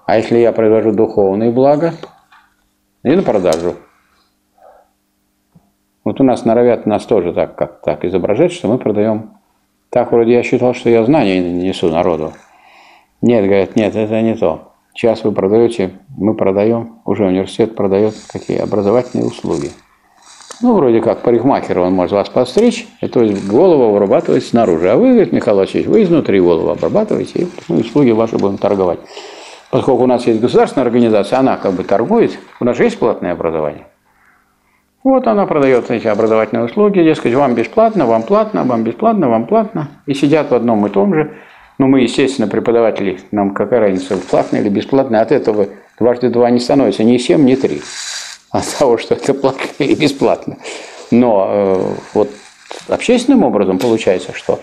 а если я произвожу духовные блага, и на продажу. Вот у нас норовят нас тоже так, как так изображать, что мы продаем. Так вроде я считал, что я знания несу народу. Нет, говорят, нет, это не то. Сейчас вы продаете, мы продаем, уже университет продает какие образовательные услуги. Ну, вроде как парикмахер, он может вас подстричь, и то есть голову вырабатывать снаружи. А вы, говорит, Михаил Васильевич, вы изнутри голову обрабатываете, и мы услуги ваши будем торговать. Поскольку у нас есть государственная организация, она как бы торгует, у нас же есть платное образование. Вот она продает эти образовательные услуги, дескать, вам бесплатно, вам платно, вам бесплатно, вам платно. И сидят в одном и том же. Ну, мы, естественно, преподаватели, нам какая разница, платно или бесплатно, от этого дважды два не становится ни семь, ни три. От того, что это платно или бесплатно. Но э, вот общественным образом получается, что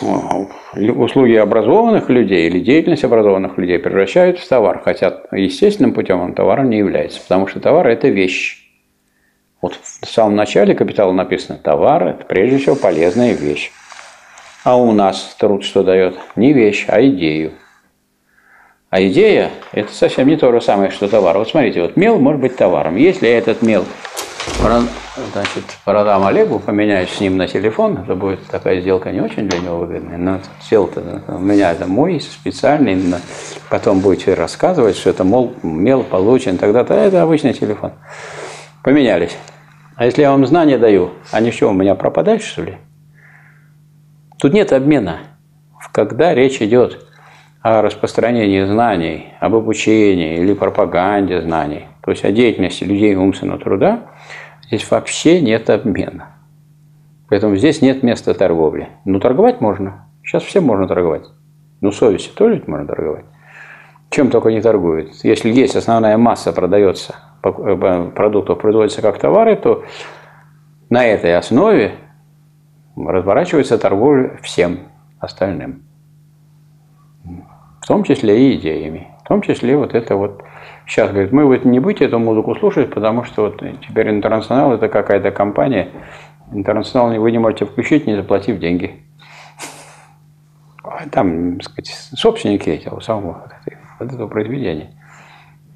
э, услуги образованных людей или деятельность образованных людей превращают в товар, хотя естественным путем он товаром не является, потому что товар – это вещь. Вот в самом начале капитала написано «товар – это прежде всего полезная вещь». А у нас труд что дает? Не вещь, а идею. А идея – это совсем не то же самое, что товар. Вот смотрите, вот мел может быть товаром. Если я этот мел значит, продам Олегу, поменяюсь с ним на телефон, это будет такая сделка не очень для него выгодная. Но сел-то у меня это мой специальный, потом будете рассказывать, что это мол, мел получен, тогда-то это обычный телефон. Поменялись. А если я вам знания даю, они что, у меня пропадают, что ли? Тут нет обмена. Когда речь идет о распространении знаний, об обучении или пропаганде знаний, то есть о деятельности людей умственного труда, здесь вообще нет обмена. Поэтому здесь нет места торговли. Ну, торговать можно. Сейчас всем можно торговать. Ну, совести тоже ведь можно торговать. Чем только не торгуют. Если есть основная масса продается, э, продуктов производится как товары, то на этой основе разворачивается торговля всем остальным. В том числе и идеями. В том числе вот это вот. Сейчас, говорит, мы вот не будете эту музыку слушать, потому что вот теперь интернационал это какая-то компания. Интернационал вы не можете включить, не заплатив деньги. А там, так сказать, собственники этого самого вот этого произведения.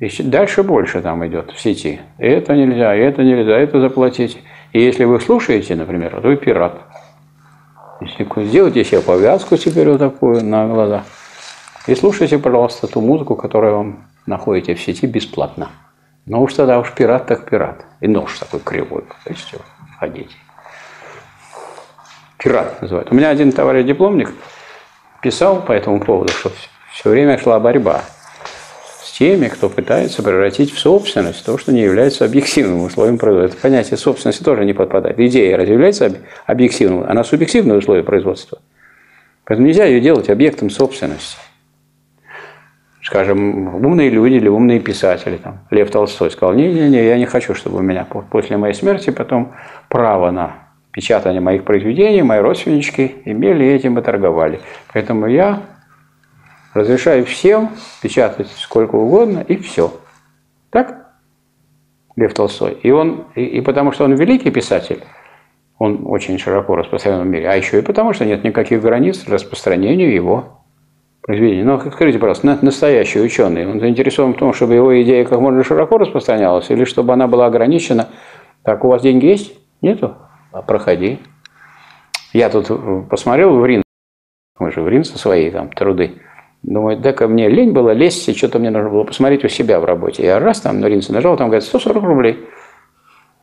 И дальше больше там идет в сети. Это нельзя, это нельзя, это заплатить. И если вы слушаете, например, то вы пират. Сделайте себе повязку теперь вот такую на глаза. И слушайте, пожалуйста, ту музыку, которую вам находите в сети бесплатно. Ну уж тогда уж пират так пират. И нож такой кривой. То есть, входить. Пират называют. У меня один товарищ дипломник писал по этому поводу, что все время шла борьба с теми, кто пытается превратить в собственность то, что не является объективным условием производства. Это понятие собственности тоже не подпадает. Идея разве является объективным? Она субъективное условие производства. Поэтому нельзя ее делать объектом собственности. Скажем, умные люди или умные писатели. Там, Лев Толстой сказал, не-не-не, я не хочу, чтобы у меня после моей смерти потом право на печатание моих произведений, мои родственнички имели этим и торговали. Поэтому я разрешаю всем печатать сколько угодно и все. Так? Лев Толстой. И, он, и, и потому что он великий писатель, он очень широко распространен в мире, а еще и потому, что нет никаких границ распространению его произведений. Но скажите, пожалуйста, настоящий ученый, он заинтересован в том, чтобы его идея как можно широко распространялась, или чтобы она была ограничена? Так, у вас деньги есть? Нету? А проходи. Я тут посмотрел в Рин, мы же в Рин со свои там труды. Думаю, да-ка мне лень было лезть, и что-то мне нужно было посмотреть у себя в работе. Я раз там на Ринце нажал, там говорят 140 рублей.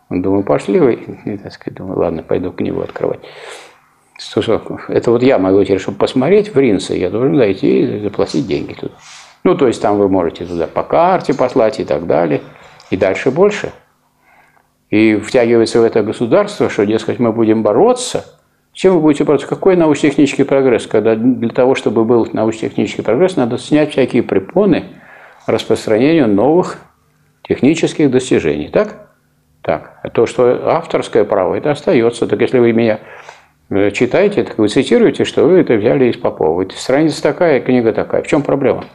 Думаю, пошли вы. И, так сказать, думаю, ладно, пойду книгу открывать. 140. Это вот я могу теперь, чтобы посмотреть в Ринце, я должен зайти и заплатить деньги туда. Ну, то есть там вы можете туда по карте послать и так далее. И дальше больше – и втягивается в это государство, что, дескать, мы будем бороться. Чем вы будете бороться? Какой научно-технический прогресс? Когда для того, чтобы был научно-технический прогресс, надо снять всякие препоны распространению новых технических достижений. Так? Так. А то, что авторское право, это остается. Так если вы меня читаете, так вы цитируете, что вы это взяли из Попова. Страница такая, книга такая. В чем проблема?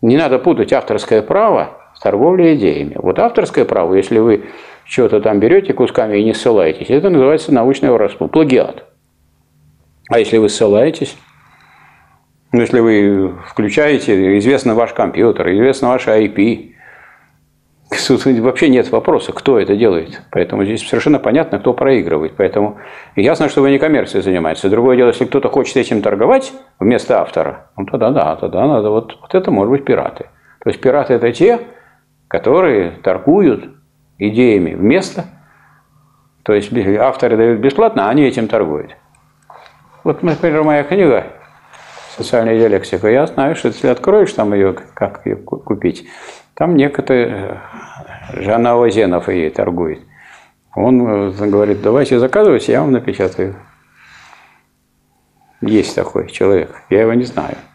Не надо путать авторское право с торговлей идеями. Вот авторское право, если вы что-то там берете кусками и не ссылаетесь, это называется научный воровство, плагиат. А если вы ссылаетесь, если вы включаете, известно ваш компьютер, известно ваш IP, вообще нет вопроса, кто это делает. Поэтому здесь совершенно понятно, кто проигрывает. Поэтому ясно, что вы не коммерцией занимаетесь. Другое дело, если кто-то хочет этим торговать вместо автора, ну тогда да, тогда надо вот, вот это может быть пираты. То есть пираты это те, которые торгуют идеями вместо. То есть авторы дают бесплатно, а они этим торгуют. Вот, например, моя книга «Социальная диалектика», я знаю, что если откроешь там ее, как ее купить, там некоторые, э, Жанна Озенов ей торгует. Он э, говорит, давайте заказывайте, я вам напечатаю. Есть такой человек, я его не знаю.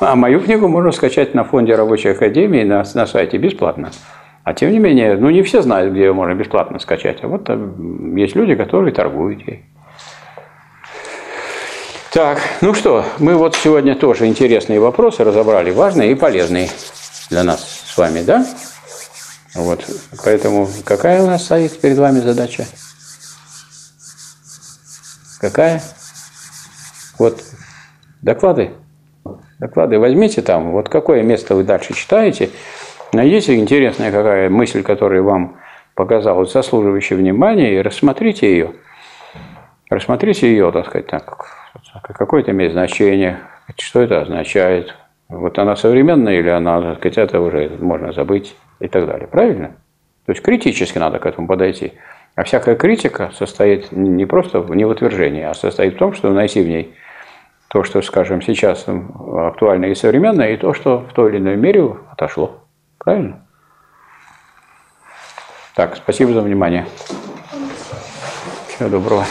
А мою книгу можно скачать на фонде Рабочей Академии на, на сайте бесплатно. А тем не менее, ну не все знают, где ее можно бесплатно скачать. А вот там есть люди, которые торгуют ей. Так, ну что, мы вот сегодня тоже интересные вопросы разобрали, важные и полезные для нас с вами, да? Вот, поэтому какая у нас стоит перед вами задача? Какая? Вот, доклады. Доклады возьмите там, вот какое место вы дальше читаете, Найдите интересная какая мысль, которая вам показалась заслуживающей внимания, и рассмотрите ее. Рассмотрите ее, так сказать, так, какое-то имеет значение, что это означает. Вот она современная или она, так сказать, это уже можно забыть и так далее. Правильно? То есть критически надо к этому подойти. А всякая критика состоит не просто в неутвержении, а состоит в том, что найти в ней то, что, скажем, сейчас актуально и современное, и то, что в той или иной мере отошло. Правильно? Так, спасибо за внимание. Всего доброго.